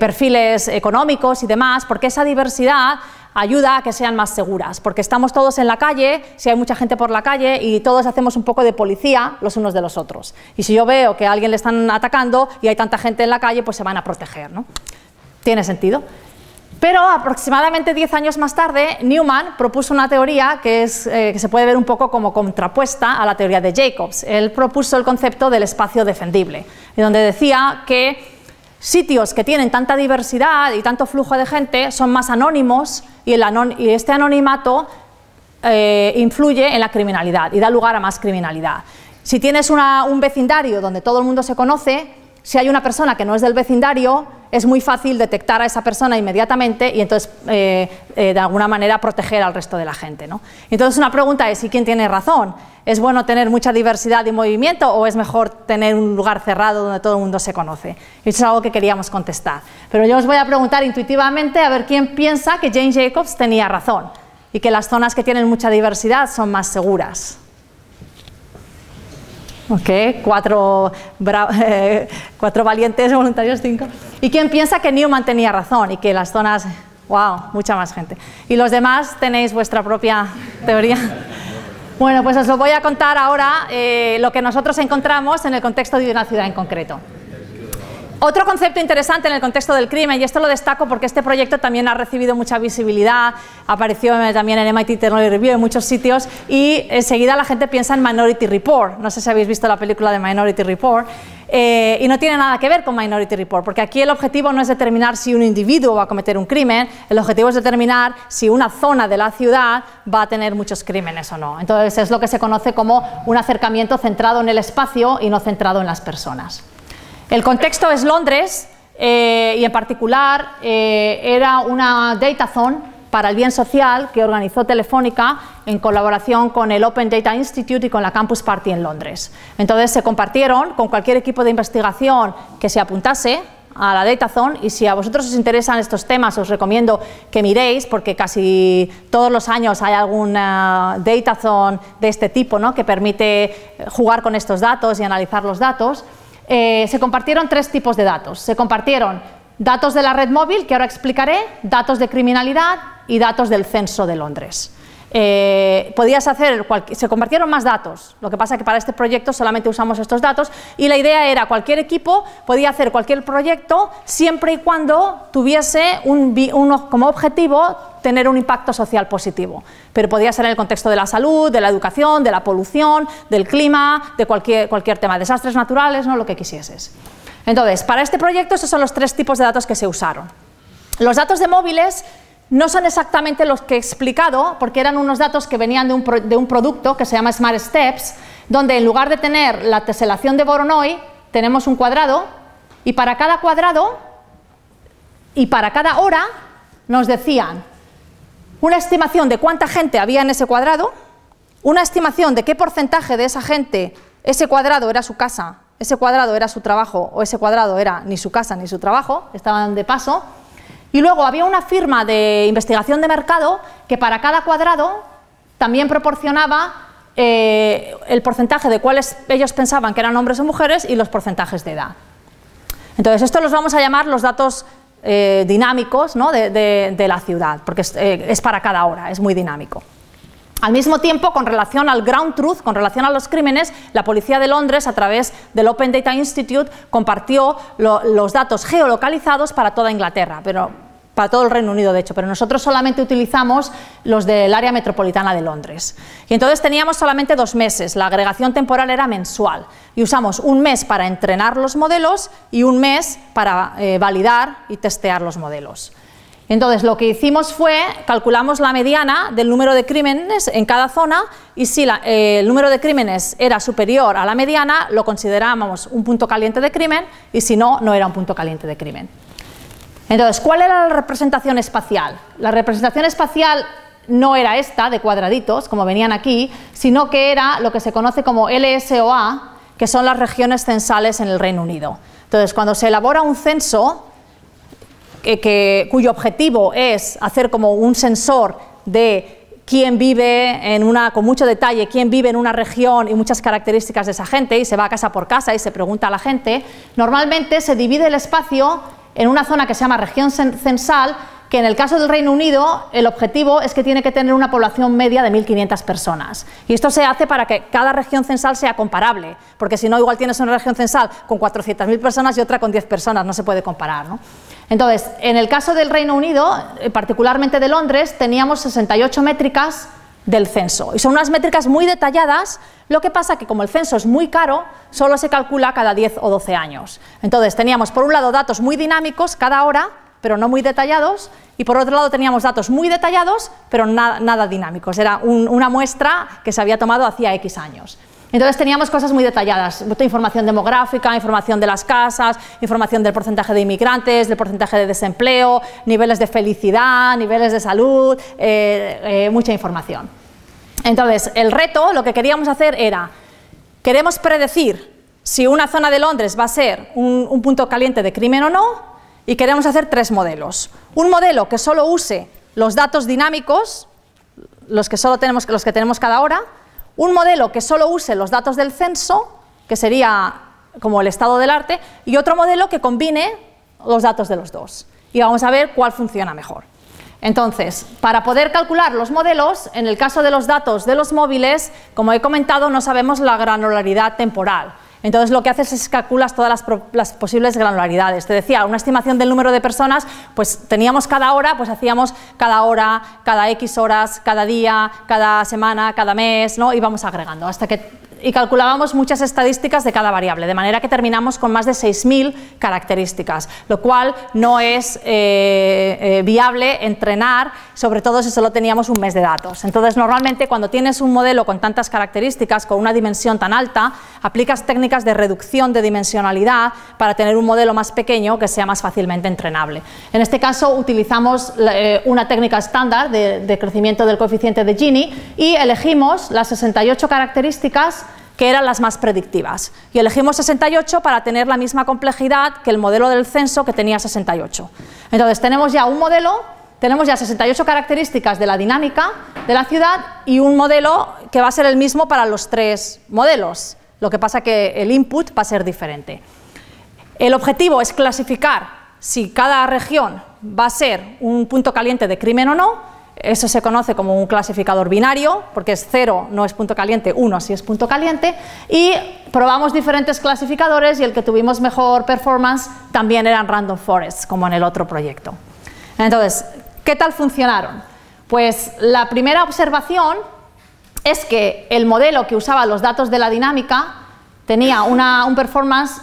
perfiles económicos y demás, porque esa diversidad ayuda a que sean más seguras, porque estamos todos en la calle, si hay mucha gente por la calle y todos hacemos un poco de policía los unos de los otros. Y si yo veo que a alguien le están atacando y hay tanta gente en la calle, pues se van a proteger. ¿no? Tiene sentido. Pero aproximadamente 10 años más tarde, Newman propuso una teoría que, es, eh, que se puede ver un poco como contrapuesta a la teoría de Jacobs. Él propuso el concepto del espacio defendible, donde decía que sitios que tienen tanta diversidad y tanto flujo de gente son más anónimos y, este anonimato eh, influye en la criminalidad y da lugar a más criminalidad. Si tienes un vecindario donde todo el mundo se conoce, si hay una persona que no es del vecindario, es muy fácil detectar a esa persona inmediatamente y entonces eh, eh, de alguna manera proteger al resto de la gente. ¿no? Entonces una pregunta es, ¿y quién tiene razón? ¿Es bueno tener mucha diversidad y movimiento o es mejor tener un lugar cerrado donde todo el mundo se conoce? Eso es algo que queríamos contestar. Pero yo os voy a preguntar intuitivamente a ver quién piensa que Jane Jacobs tenía razón y que las zonas que tienen mucha diversidad son más seguras. Ok, cuatro, eh, cuatro valientes voluntarios, cinco. ¿Y quién piensa que Newman tenía razón y que las zonas... ¡Wow! Mucha más gente. ¿Y los demás tenéis vuestra propia teoría? Bueno, pues os lo voy a contar ahora eh, lo que nosotros encontramos en el contexto de una ciudad en concreto. Otro concepto interesante en el contexto del crimen, y esto lo destaco porque este proyecto también ha recibido mucha visibilidad, apareció también en MIT Technology Review en muchos sitios, y enseguida la gente piensa en Minority Report. No sé si habéis visto la película de Minority Report. Eh, y no tiene nada que ver con Minority Report, porque aquí el objetivo no es determinar si un individuo va a cometer un crimen, el objetivo es determinar si una zona de la ciudad va a tener muchos crímenes o no. Entonces es lo que se conoce como un acercamiento centrado en el espacio y no centrado en las personas. El contexto es Londres eh, y en particular eh, era una datathon para el bien social que organizó Telefónica en colaboración con el Open Data Institute y con la Campus Party en Londres. Entonces se compartieron con cualquier equipo de investigación que se apuntase a la Datathon y si a vosotros os interesan estos temas os recomiendo que miréis porque casi todos los años hay alguna Datathon de este tipo ¿no? que permite jugar con estos datos y analizar los datos eh, se compartieron tres tipos de datos. Se compartieron datos de la red móvil, que ahora explicaré, datos de criminalidad y datos del censo de Londres. Eh, podías hacer, se compartieron más datos, lo que pasa que para este proyecto solamente usamos estos datos y la idea era cualquier equipo podía hacer cualquier proyecto siempre y cuando tuviese como objetivo tener un impacto social positivo, pero podía ser en el contexto de la salud, de la educación, de la polución, del clima, de cualquier, cualquier tema, desastres naturales, no lo que quisieses. Entonces, para este proyecto estos son los tres tipos de datos que se usaron. Los datos de móviles no son exactamente los que he explicado, porque eran unos datos que venían de un, producto que se llama Smart Steps, donde en lugar de tener la teselación de Voronoi, tenemos un cuadrado, y para cada cuadrado y para cada hora nos decían una estimación de cuánta gente había en ese cuadrado, una estimación de qué porcentaje de esa gente ese cuadrado era su casa, ese cuadrado era su trabajo o ese cuadrado era ni su casa ni su trabajo, estaban de paso, y luego había una firma de investigación de mercado que para cada cuadrado también proporcionaba eh, el porcentaje de cuáles ellos pensaban que eran hombres o mujeres y los porcentajes de edad. Entonces, esto los vamos a llamar los datos eh, dinámicos de, la ciudad, porque eh, es para cada hora, es muy dinámico. Al mismo tiempo, con relación al ground truth, con relación a los crímenes, la Policía de Londres, a través del Open Data Institute, compartió los datos geolocalizados para toda Inglaterra, pero para todo el Reino Unido, de hecho, pero nosotros solamente utilizamos los del área metropolitana de Londres. Y entonces teníamos solamente dos meses, la agregación temporal era mensual, y usamos un mes para entrenar los modelos y un mes para eh, validar y testear los modelos. Entonces, lo que hicimos fue, calculamos la mediana del número de crímenes en cada zona y si eh, el número de crímenes era superior a la mediana, lo considerábamos un punto caliente de crimen y si no, no era un punto caliente de crimen. Entonces, ¿cuál era la representación espacial? La representación espacial no era esta, de cuadraditos, como venían aquí, sino que era lo que se conoce como LSOA, que son las regiones censales en el Reino Unido. Entonces, cuando se elabora un censo, cuyo objetivo es hacer como un sensor de quién vive en una, con mucho detalle, quién vive en una región y muchas características de esa gente, y se va casa por casa y se pregunta a la gente, normalmente se divide el espacio en una zona que se llama región censal, que en el caso del Reino Unido el objetivo es que tiene que tener una población media de 1.500 personas. Y esto se hace para que cada región censal sea comparable, porque si no igual tienes una región censal con 400.000 personas y otra con 10 personas, no se puede comparar. ¿no? Entonces, en el caso del Reino Unido, eh, particularmente de Londres, teníamos 68 métricas del censo. Y son unas métricas muy detalladas, lo que pasa que como el censo es muy caro, solo se calcula cada 10 o 12 años. Entonces, teníamos por un lado datos muy dinámicos cada hora, pero no muy detallados, y por otro lado teníamos datos muy detallados, pero nada, dinámicos. Era una muestra que se había tomado hacía X años. Entonces teníamos cosas muy detalladas, información demográfica, información de las casas, información del porcentaje de inmigrantes, del porcentaje de desempleo, niveles de felicidad, niveles de salud, eh, eh, mucha información. Entonces, el reto, lo que queríamos hacer era, queremos predecir si una zona de Londres va a ser un, un punto caliente de crimen o no, y queremos hacer tres modelos. Un modelo que solo use los datos dinámicos, los que, solo tenemos, los que tenemos cada hora, un modelo que solo use los datos del censo, que sería como el estado del arte, y otro modelo que combine los datos de los dos. Y vamos a ver cuál funciona mejor. Entonces, para poder calcular los modelos, en el caso de los datos de los móviles, como he comentado, no sabemos la granularidad temporal. Entonces lo que haces es calculas todas las, posibles granularidades. Te decía, una estimación del número de personas, pues teníamos cada hora, pues hacíamos cada hora, cada X horas, cada día, cada semana, cada mes, ¿no? Y vamos agregando hasta que y calculábamos muchas estadísticas de cada variable, de manera que terminamos con más de 6.000 características, lo cual no es eh, eh, viable entrenar, sobre todo si solo teníamos un mes de datos. Entonces, normalmente cuando tienes un modelo con tantas características, con una dimensión tan alta, aplicas técnicas de reducción de dimensionalidad para tener un modelo más pequeño que sea más fácilmente entrenable. En este caso, utilizamos eh, una técnica estándar de, de crecimiento del coeficiente de Gini y elegimos las 68 características que eran las más predictivas. Y elegimos 68 para tener la misma complejidad que el modelo del censo que tenía 68. Entonces tenemos ya un modelo, tenemos ya 68 características de la dinámica de la ciudad y un modelo que va a ser el mismo para los tres modelos. lo que pasa que el input va a ser diferente. El objetivo es clasificar si cada región va a ser un punto caliente de crimen o no, eso se conoce como un clasificador binario, porque es cero no es punto caliente, uno sí es punto caliente, y probamos diferentes clasificadores y el que tuvimos mejor performance también eran random forests, como en el otro proyecto. Entonces, ¿qué tal funcionaron? Pues la primera observación es que el modelo que usaba los datos de la dinámica tenía una, un performance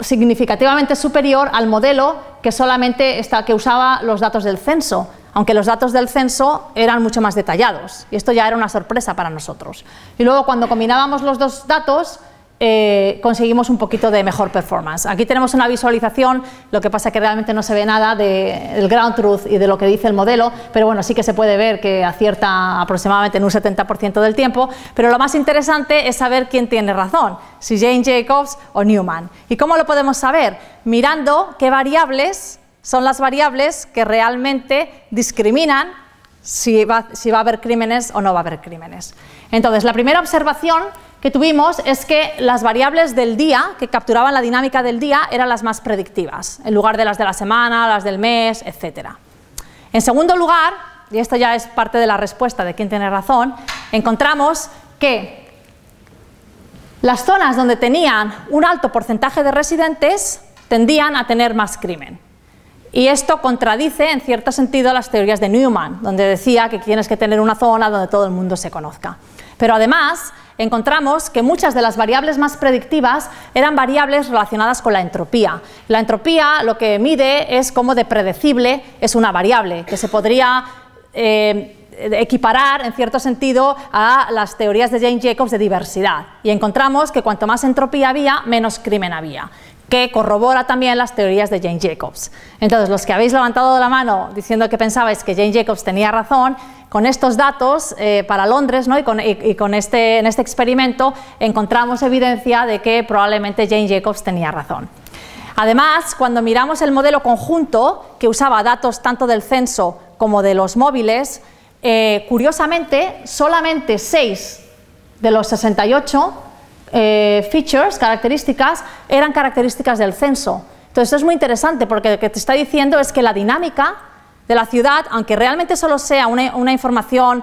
significativamente superior al modelo que solamente que usaba los datos del censo, aunque los datos del censo eran mucho más detallados, y esto ya era una sorpresa para nosotros. Y luego cuando combinábamos los dos datos, eh, conseguimos un poquito de mejor performance. Aquí tenemos una visualización, lo que pasa es que realmente no se ve nada del ground truth y de lo que dice el modelo, pero bueno, sí que se puede ver que acierta aproximadamente en un 70% del tiempo, pero lo más interesante es saber quién tiene razón, si Jane Jacobs o Newman. ¿Y cómo lo podemos saber? Mirando qué variables son las variables que realmente discriminan si va, a haber crímenes o no va a haber crímenes. Entonces, la primera observación que tuvimos es que las variables del día, que capturaban la dinámica del día, eran las más predictivas, en lugar de las de la semana, las del mes, etc. En segundo lugar, y esto ya es parte de la respuesta de quién tiene razón, encontramos que las zonas donde tenían un alto porcentaje de residentes tendían a tener más crimen. Y esto contradice en cierto sentido las teorías de Newman, donde decía que tienes que tener una zona donde todo el mundo se conozca. Pero además, encontramos que muchas de las variables más predictivas eran variables relacionadas con la entropía. La entropía lo que mide es cómo de predecible es una variable, que se podría eh, equiparar en cierto sentido a las teorías de Jane Jacobs de diversidad. Y encontramos que cuanto más entropía había, menos crimen había que corrobora también las teorías de Jane Jacobs. Entonces, los que habéis levantado la mano diciendo que pensabais que Jane Jacobs tenía razón, con estos datos eh, para Londres ¿no? y, con, este, en este experimento encontramos evidencia de que probablemente Jane Jacobs tenía razón. Además, cuando miramos el modelo conjunto, que usaba datos tanto del censo como de los móviles, eh, curiosamente, solamente 6 de los 68 eh, features, características, eran características del censo. Entonces, esto es muy interesante porque lo que te está diciendo es que la dinámica de la ciudad, aunque realmente solo sea una, información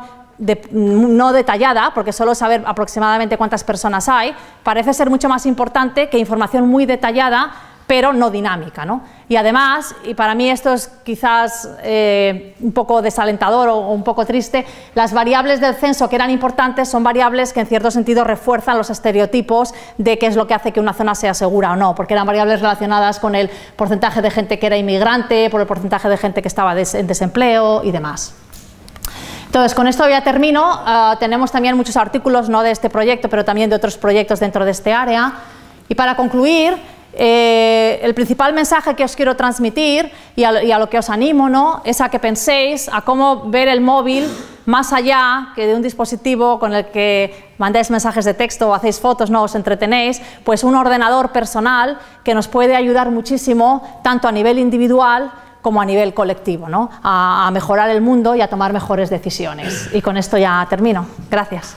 no detallada, porque solo saber aproximadamente cuántas personas hay, parece ser mucho más importante que información muy detallada pero no dinámica. ¿no? Y además, y para mí esto es quizás eh, un poco desalentador o, un poco triste, las variables del censo que eran importantes son variables que en cierto sentido refuerzan los estereotipos de qué es lo que hace que una zona sea segura o no, porque eran variables relacionadas con el porcentaje de gente que era inmigrante, por el porcentaje de gente que estaba en desempleo y demás. Entonces, con esto ya termino. Ah, tenemos también muchos artículos, no de este proyecto, pero también de otros proyectos dentro de este área. Y para concluir, eh, el principal mensaje que os quiero transmitir y a, lo que os animo ¿no? es a que penséis a cómo ver el móvil más allá que de un dispositivo con el que mandáis mensajes de texto o hacéis fotos, no os entretenéis, pues un ordenador personal que nos puede ayudar muchísimo tanto a nivel individual como a nivel colectivo, ¿no? a mejorar el mundo y a tomar mejores decisiones. Y con esto ya termino. Gracias.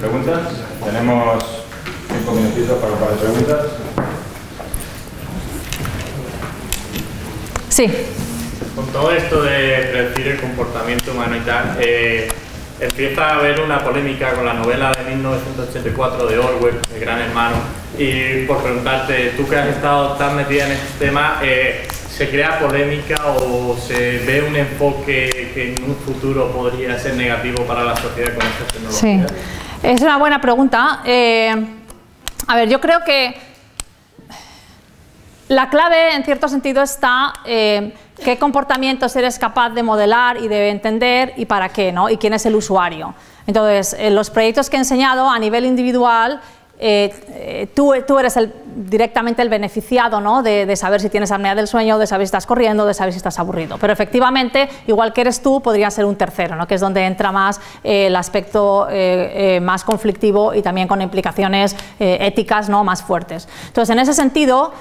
¿Preguntas? Tenemos cinco minutitos para para preguntas. Sí. Con todo esto de predecir el comportamiento humano y tal, eh, empieza a haber una polémica con la novela de 1984 de Orwell, El Gran Hermano, y por preguntarte, tú que has estado tan metida en este tema, eh, ¿se crea polémica o se ve un enfoque que en un futuro podría ser negativo para la sociedad con estas tecnologías? Sí. Es una buena pregunta. Eh, a ver, yo creo que la clave, en cierto sentido, está eh, qué comportamientos eres capaz de modelar y de entender y para qué, ¿no? Y quién es el usuario. Entonces, en los proyectos que he enseñado a nivel individual, eh, eh, tú, eres directamente el beneficiado ¿no? de, saber si tienes apnea del sueño, de saber si estás corriendo, de saber si estás aburrido. Pero efectivamente, igual que eres tú, podría ser un tercero, ¿no? que es donde entra más eh, el aspecto más conflictivo y también con implicaciones éticas ¿no? más fuertes. Entonces, en ese sentido,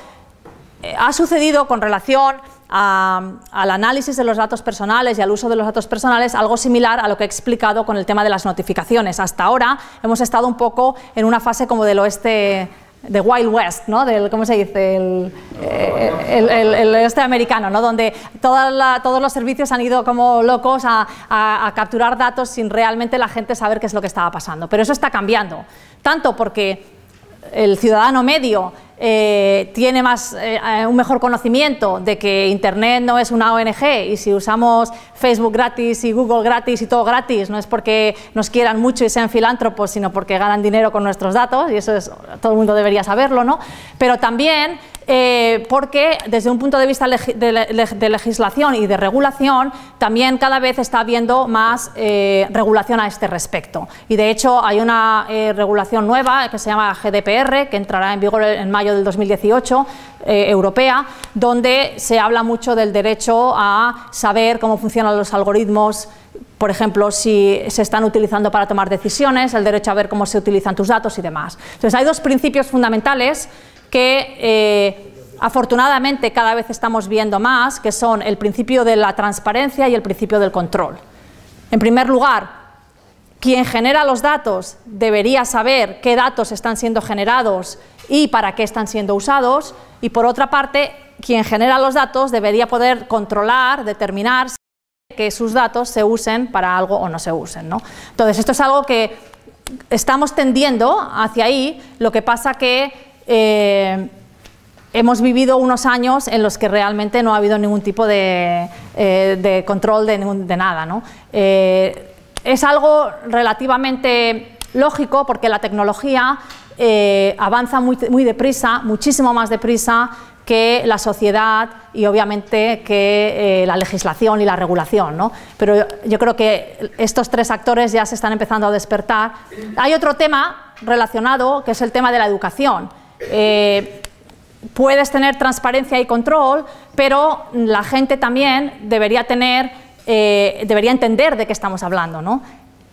ha sucedido con relación al análisis de los datos personales y al uso de los datos personales algo similar a lo que he explicado con el tema de las notificaciones. Hasta ahora hemos estado un poco en una fase como del oeste de Wild West, ¿no? Del, ¿cómo se dice? El, eh, oeste americano, ¿no? Donde todos los servicios han ido como locos a capturar datos sin realmente la gente saber qué es lo que estaba pasando. Pero eso está cambiando, tanto porque el ciudadano medio eh, tiene más, eh, un mejor conocimiento de que Internet no es una ONG y si usamos Facebook gratis y Google gratis y todo gratis, no es porque nos quieran mucho y sean filántropos, sino porque ganan dinero con nuestros datos, y eso es, todo el mundo debería saberlo, ¿no? Pero también eh, porque desde un punto de vista de, legislación y de regulación, también cada vez está habiendo más eh, regulación a este respecto. Y de hecho hay una eh, regulación nueva que se llama GDPR, que entrará en vigor en mayo del 2018, europea, donde se habla mucho del derecho a saber cómo funcionan los algoritmos por ejemplo, si se están utilizando para tomar decisiones, el derecho a ver cómo se utilizan tus datos y demás. Entonces, hay dos principios fundamentales que eh, afortunadamente cada vez estamos viendo más, que son el principio de la transparencia y el principio del control. En primer lugar, quien genera los datos debería saber qué datos están siendo generados y para qué están siendo usados, y por otra parte, quien genera los datos debería poder controlar, determinar que sus datos se usen para algo o no se usen. ¿no? Entonces, esto es algo que estamos tendiendo hacia ahí, lo que pasa que eh, hemos vivido unos años en los que realmente no ha habido ningún tipo de, eh, control de, nada. Eh, es algo relativamente lógico porque la tecnología avanza muy, muy deprisa, muchísimo más deprisa que la sociedad y obviamente que la legislación y la regulación. ¿no? Pero yo creo que estos tres actores ya se están empezando a despertar. Hay otro tema relacionado que es el tema de la educación. Eh, puedes tener transparencia y control, pero la gente también debería tener, eh, debería entender de qué estamos hablando, ¿no?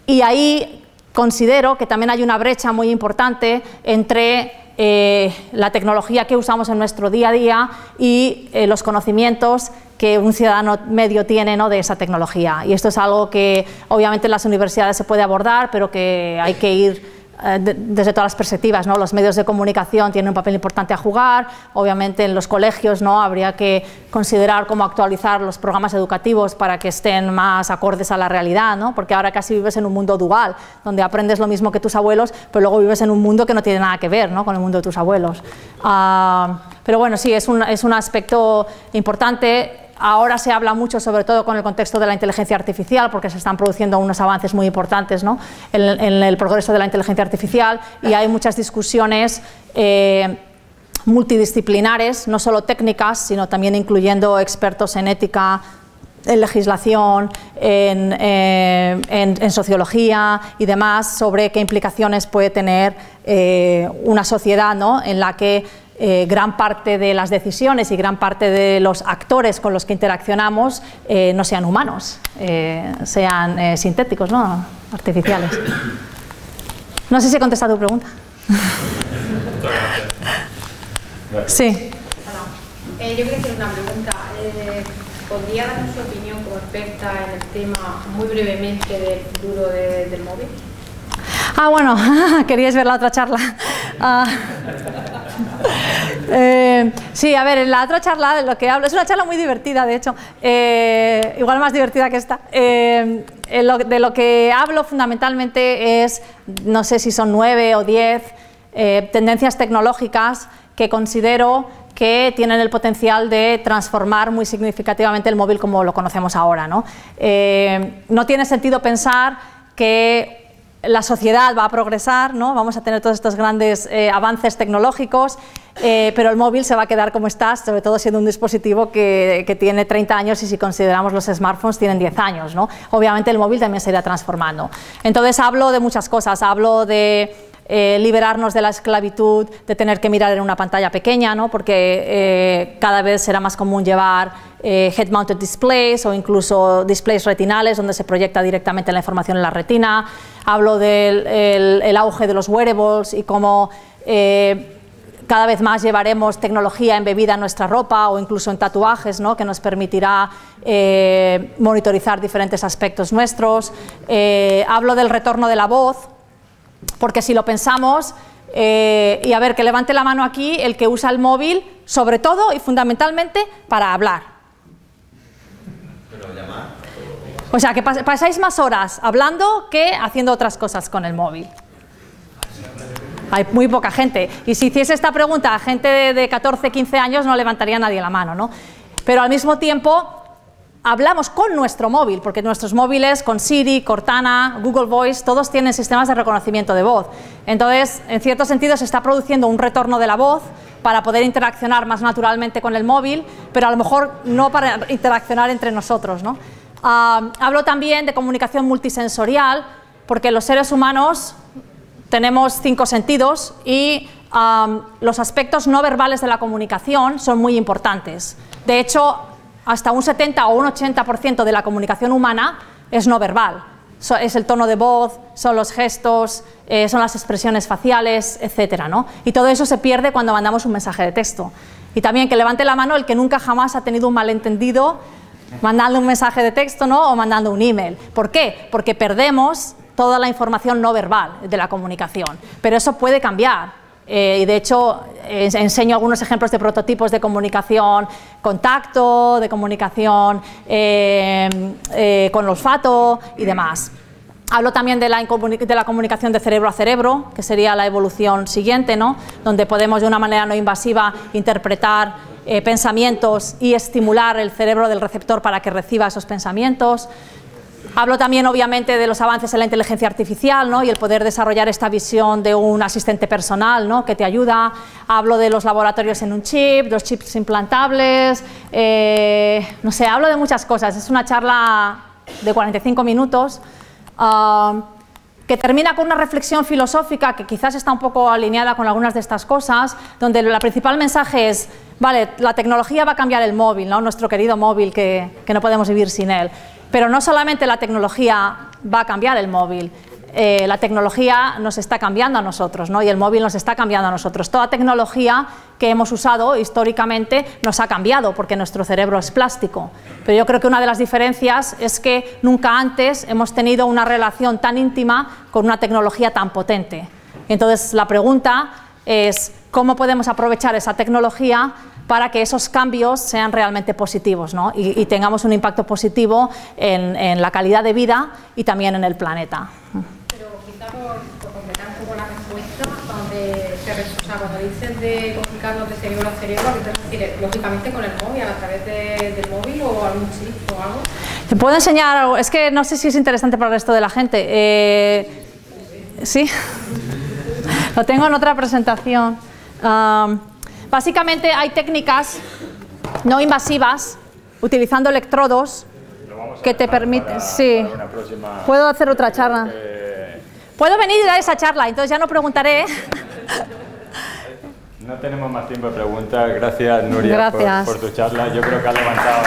Y ahí considero que también hay una brecha muy importante entre eh, la tecnología que usamos en nuestro día a día y los conocimientos que un ciudadano medio tiene ¿no? de esa tecnología. Y esto es algo que obviamente en las universidades se puede abordar, pero que hay que ir eh, desde todas las perspectivas. ¿no? Los medios de comunicación tienen un papel importante a jugar, obviamente en los colegios ¿no? habría que considerar cómo actualizar los programas educativos para que estén más acordes a la realidad, ¿no? porque ahora casi vives en un mundo dual, donde aprendes lo mismo que tus abuelos, pero luego vives en un mundo que no tiene nada que ver ¿no? con el mundo de tus abuelos. Ah, pero bueno, sí, es un, es un aspecto importante Ahora se habla mucho, sobre todo con el contexto de la inteligencia artificial, porque se están produciendo unos avances muy importantes en, el progreso de la inteligencia artificial y hay muchas discusiones. Eh, multidisciplinares, no solo técnicas, sino también incluyendo expertos en ética, en legislación, en, eh, sociología y demás, sobre qué implicaciones puede tener eh, una sociedad ¿no? en la que eh, gran parte de las decisiones y gran parte de los actores con los que interaccionamos eh, no sean humanos, eh, sean sintéticos, ¿no? artificiales. No sé si he contestado tu pregunta. sí. yo quería hacer una pregunta. ¿Podría darnos su opinión como experta en el tema muy brevemente del futuro del móvil? Ah, bueno, queríais ver la otra charla. Ah. Eh, sí, a ver, en la otra charla de lo que hablo, es una charla muy divertida, de hecho, eh, igual más divertida que esta. Eh, de lo que hablo fundamentalmente es, no sé si son nueve o diez tendencias tecnológicas que considero que tienen el potencial de transformar muy significativamente el móvil como lo conocemos ahora. No, no tiene sentido pensar que la sociedad va a progresar, ¿no? vamos a tener todos estos grandes eh, avances tecnológicos, eh, pero el móvil se va a quedar como está, sobre todo siendo un dispositivo que, que, tiene 30 años y si consideramos los smartphones tienen 10 años. ¿no? Obviamente el móvil también se irá transformando. Entonces hablo de muchas cosas, hablo de eh, liberarnos de la esclavitud, de tener que mirar en una pantalla pequeña, ¿no? porque eh, cada vez será más común llevar eh, head-mounted displays o incluso displays retinales donde se proyecta directamente la información en la retina. Hablo del el, auge de los wearables y cómo cada vez más llevaremos tecnología embebida en nuestra ropa o incluso en tatuajes, ¿no? que nos permitirá monitorizar diferentes aspectos nuestros. Hablo del retorno de la voz, porque si lo pensamos, eh, y a ver, que levante la mano aquí el que usa el móvil, sobre todo y fundamentalmente para hablar. O sea, que pasáis más horas hablando que haciendo otras cosas con el móvil. Hay muy poca gente. Y si hiciese esta pregunta a gente de, 14, 15 años, no levantaría nadie la mano, ¿no? Pero al mismo tiempo, hablamos con nuestro móvil, porque nuestros móviles con Siri, Cortana, Google Voice, todos tienen sistemas de reconocimiento de voz. Entonces, en cierto sentido, se está produciendo un retorno de la voz para poder interaccionar más naturalmente con el móvil, pero a lo mejor no para interaccionar entre nosotros. ¿no? Ah, hablo también de comunicación multisensorial, porque los seres humanos tenemos cinco sentidos y los aspectos no verbales de la comunicación son muy importantes. De hecho, hasta un 70 o un 80% de la comunicación humana es no verbal. es el tono de voz, son los gestos, eh, son las expresiones faciales, etc. ¿no? Y todo eso se pierde cuando mandamos un mensaje de texto. Y también que levante la mano el que nunca jamás ha tenido un malentendido mandando un mensaje de texto ¿no? o mandando un email. ¿Por qué? Porque perdemos toda la información no verbal de la comunicación. Pero eso puede cambiar. Eh, y de hecho enseño algunos ejemplos de prototipos de comunicación contacto, de comunicación eh, eh, con olfato y demás. Hablo también de la, de la, comunicación de cerebro a cerebro, que sería la evolución siguiente, ¿no? donde podemos de una manera no invasiva interpretar pensamientos y estimular el cerebro del receptor para que reciba esos pensamientos. Hablo también, obviamente, de los avances en la inteligencia artificial ¿no? y el poder desarrollar esta visión de un asistente personal ¿no? que te ayuda. Hablo de los laboratorios en un chip, los chips implantables. Eh, no sé, hablo de muchas cosas. Es una charla de 45 minutos. Ah, que termina con una reflexión filosófica que quizás está un poco alineada con algunas de estas cosas, donde el principal mensaje es, vale, la tecnología va a cambiar el móvil, ¿no? nuestro querido móvil que, que no podemos vivir sin él, pero no solamente la tecnología va a cambiar el móvil, eh, la tecnología nos está cambiando a nosotros ¿no? y el móvil nos está cambiando a nosotros. Toda tecnología que hemos usado históricamente nos ha cambiado porque nuestro cerebro es plástico. Pero yo creo que una de las diferencias es que nunca antes hemos tenido una relación tan íntima con una tecnología tan potente. Entonces la pregunta es cómo podemos aprovechar esa tecnología para que esos cambios sean realmente positivos ¿no? y, tengamos un impacto positivo en, la calidad de vida y también en el planeta. Pero quizá por, completar un poco la respuesta, donde se cuando dices de comunicarnos de cerebro a cerebro, ¿qué te? Lógicamente con el móvil, a través del móvil o algún chip o algo. Te puedo enseñar algo, es que no sé si es interesante para el resto de la gente. Eh, sí, lo tengo en otra presentación. Básicamente hay técnicas no invasivas utilizando electrodos que te permiten... Sí, puedo hacer otra charla. Puedo venir y dar esa charla, entonces ya no preguntaré. No tenemos más tiempo de preguntas. Gracias, Nuria, Por, por, tu charla. Yo creo que ha levantado...